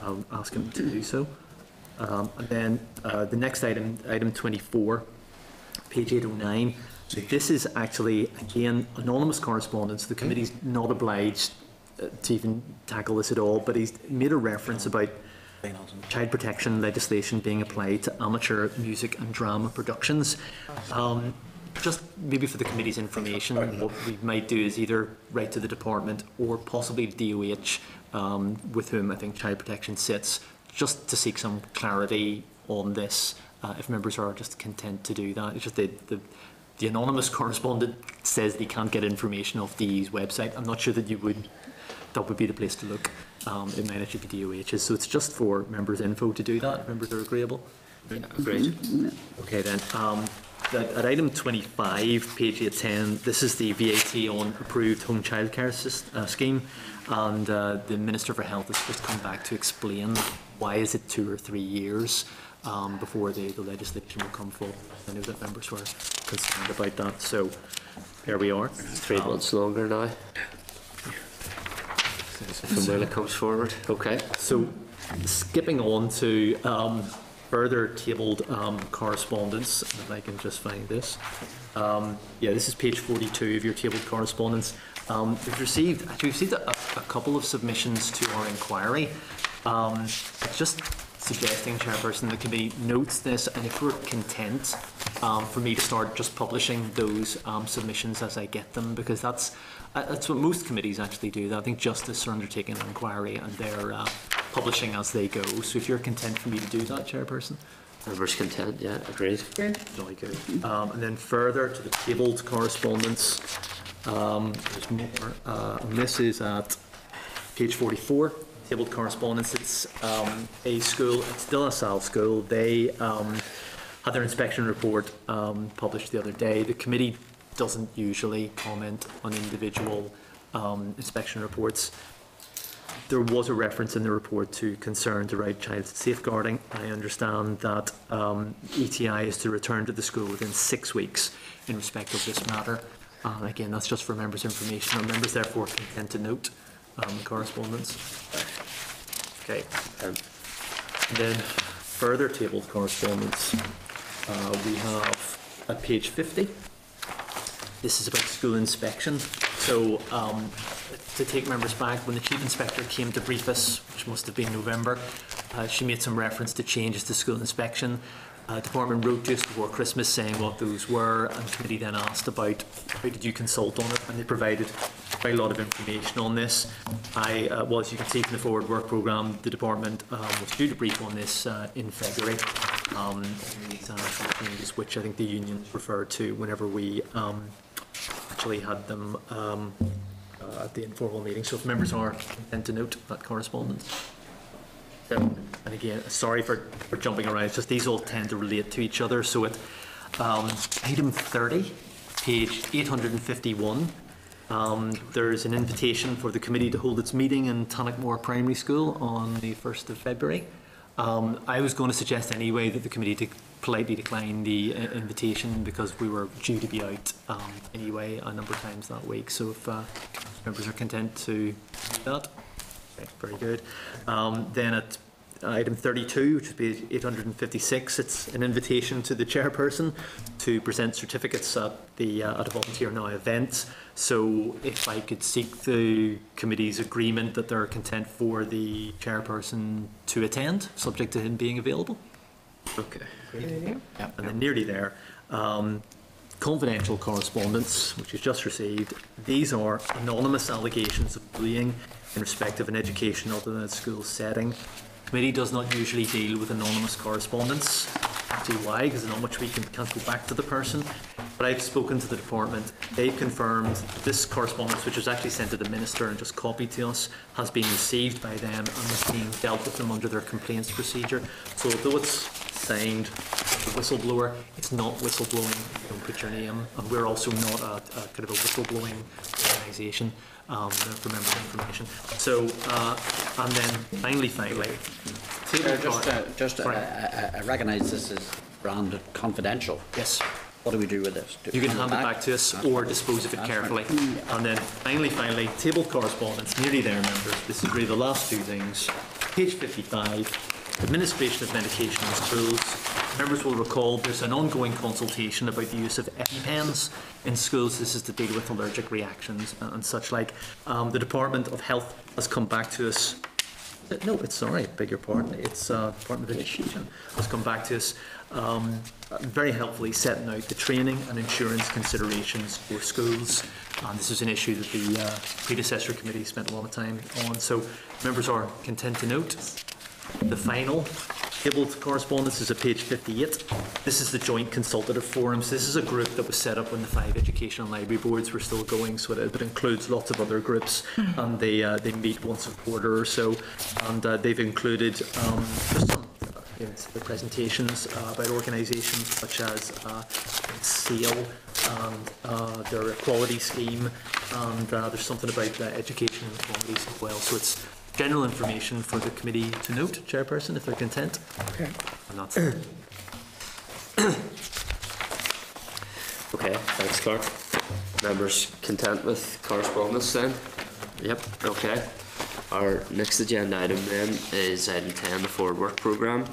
S2: I'll ask him to do so. Um, and then uh, the next item, item 24, page 809. So this is actually, again, anonymous correspondence. The committee's not obliged uh, to even tackle this at all, but he's made a reference about child protection legislation being applied to amateur music and drama productions. Um, just maybe for the committee's information, what we might do is either write to the department or possibly DOH, um, with whom I think child protection sits, just to seek some clarity on this. Uh, if members are just content to do that, it's just the, the the anonymous correspondent says they can't get information off DE's website. I'm not sure that you would that would be the place to look. Um, it might actually be DOH's, so it's just for members' info to do that. if Members are agreeable.
S1: Great.
S2: Okay then, um, at, at item twenty-five, page 10, this is the VAT on approved home childcare sys- uh, scheme. And, uh, the Minister for Health has just come back to explain why is it two or three years, um, before the, the legislation will come forward. I know that members were concerned about that, so there we are.
S1: Three
S2: Um,
S1: months longer now. From when it comes forward. Okay.
S2: So skipping on to um, further tabled um, correspondence, if I can just find this. Um, Yeah, this is page 42 of your tabled correspondence. Um, We've received, actually, we've received a a couple of submissions to our inquiry. Um, Just suggesting, Chairperson, the committee notes this, and if we're content, um, for me to start just publishing those um, submissions as I get them, because that's, uh, that's what most committees actually do. I think Justice are undertaking an inquiry and they're uh, publishing as they go. So if you're content for me to do that, Chairperson,
S1: Members content, yeah, agreed.
S2: jolly good. Um, and then further to the tabled correspondence, um, there's more. Uh, and this is at page 44, tabled correspondence. It's um, a school, it's still a Sal school. They um, had their inspection report um, published the other day. The committee doesn't usually comment on individual um, inspection reports. There was a reference in the report to concerns around child safeguarding. I understand that um, ETI is to return to the school within six weeks in respect of this matter. Again, that's just for members' information. Are members therefore content to note um, the correspondence? Okay.
S1: Um,
S2: then further tabled correspondence, uh, we have at page 50. This is about school inspection. So um, to take members back, when the chief inspector came to brief us, which must have been November, uh, she made some reference to changes to school inspection. Uh, department wrote just before Christmas saying what those were, and the committee then asked about how did you consult on it, and they provided quite a lot of information on this. I, uh, well, as you can see from the forward work programme, the department um, was due to brief on this uh, in February. Um, changes which I think the union referred to whenever we um, actually had them um, uh, at the informal meeting. So if members are content to note that correspondence.
S1: so,
S2: And again, sorry for, for jumping around, it's just these all tend to relate to each other. So at um, item 30, page 851, um, there's an invitation for the committee to hold its meeting in Tannaghmore Primary School on the 1st of February. Um, I was going to suggest anyway that the committee politely decline the uh, invitation because we were due to be out um, anyway a number of times that week. So if uh, members are content to do that, okay, very good. Um, then at item 32, which would be 856, it's an invitation to the chairperson to present certificates at the uh, at a volunteer now event. So if I could seek the committee's agreement that they're content for the chairperson to attend, subject to him being available.
S1: okay.
S2: And then nearly there, um, confidential correspondence, which is just received. These are anonymous allegations of bullying in respect of an education other than a school setting. Committee does not usually deal with anonymous correspondence. See why? Because not much we can, can't go back to the person. But I've spoken to the department. They've confirmed this correspondence, which was actually sent to the minister and just copied to us, has been received by them and is being dealt with them under their complaints procedure. So although it's signed the whistleblower, it's not whistleblowing. You don't put your name, and we're also not a, a kind of a whistleblowing organisation. Um, for members' information. So, uh, and then finally, finally, table
S7: just,
S2: card-
S7: uh, just, uh,
S2: Sorry.
S7: I, I recognise this is branded confidential.
S2: yes.
S7: What do we do with this? Do
S2: You can hand it back to us or dispose of it
S7: That's
S2: carefully.
S7: fine.
S2: And then finally, finally, tabled correspondence, nearly there, members. This is really the last two things. Page 55, administration of medication in schools. Members will recall there's an ongoing consultation about the use of EpiPens in schools. This is to deal with allergic reactions and such like. Um, the Department of Health has come back to us No, it's sorry, beg your pardon. It's uh, Department of Education has come back to us um, very helpfully setting out the training and insurance considerations for schools. This is an issue that the uh, predecessor committee spent a lot of time on. So members are content to note the final tabled correspondence is at page 58. This is the joint consultative forums. This is a group that was set up when the five education and library boards were still going, so it, it includes lots of other groups, and they uh, they meet once a quarter or so, and uh, they've included um, just some uh, you know, the presentations uh, about organisations such as uh, SEAL and uh, their equality scheme, and uh, there's something about uh, education inequalities as well. So it's general information for the committee to note, Chairperson, if they're content.
S3: Okay.
S2: I'm not.
S1: Okay, thanks, Clerk. Members content with correspondence then? Yep, okay. Our next agenda item then is item 10, the forward work programme.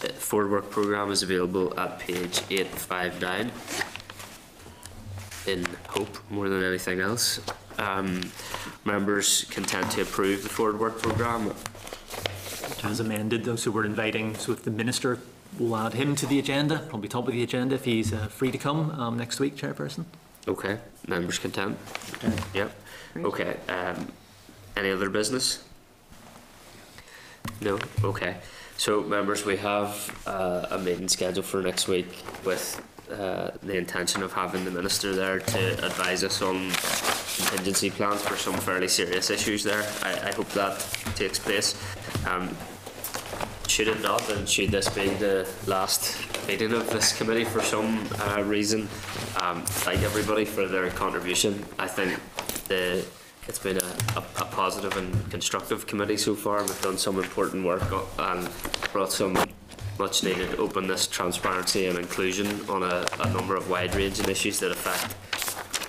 S1: The uh, forward work programme is available at page 859 in hope more than anything else. Um, members content to approve the forward work programme?
S2: As amended, though, so we're inviting, so if the minister will add him to the agenda, probably top of the agenda if he's uh, free to come um, next week, Chairperson.
S1: Okay, members content? Yep, okay. Um, any other business? No, okay. So members, we have uh, a meeting scheduled for next week with uh, the intention of having the minister there to advise us on contingency plans for some fairly serious issues there. I, I hope that takes place. Um, should it not, and should this be the last meeting of this committee for some uh, reason, um, thank everybody for their contribution. I think the it's been a, a, a positive and constructive committee so far. We've done some important work and brought some much needed openness, transparency and inclusion on a, a number of wide ranging issues that affect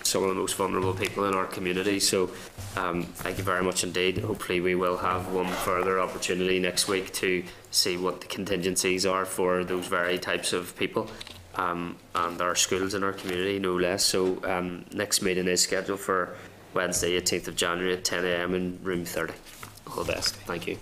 S1: some of the most vulnerable people in our community. So um, thank you very much indeed. Hopefully we will have one further opportunity next week to see what the contingencies are for those very types of people um, and our schools in our community, no less. So um, next meeting is scheduled for Wednesday, 18th of January at 10am in room 30. All the best. Thank you.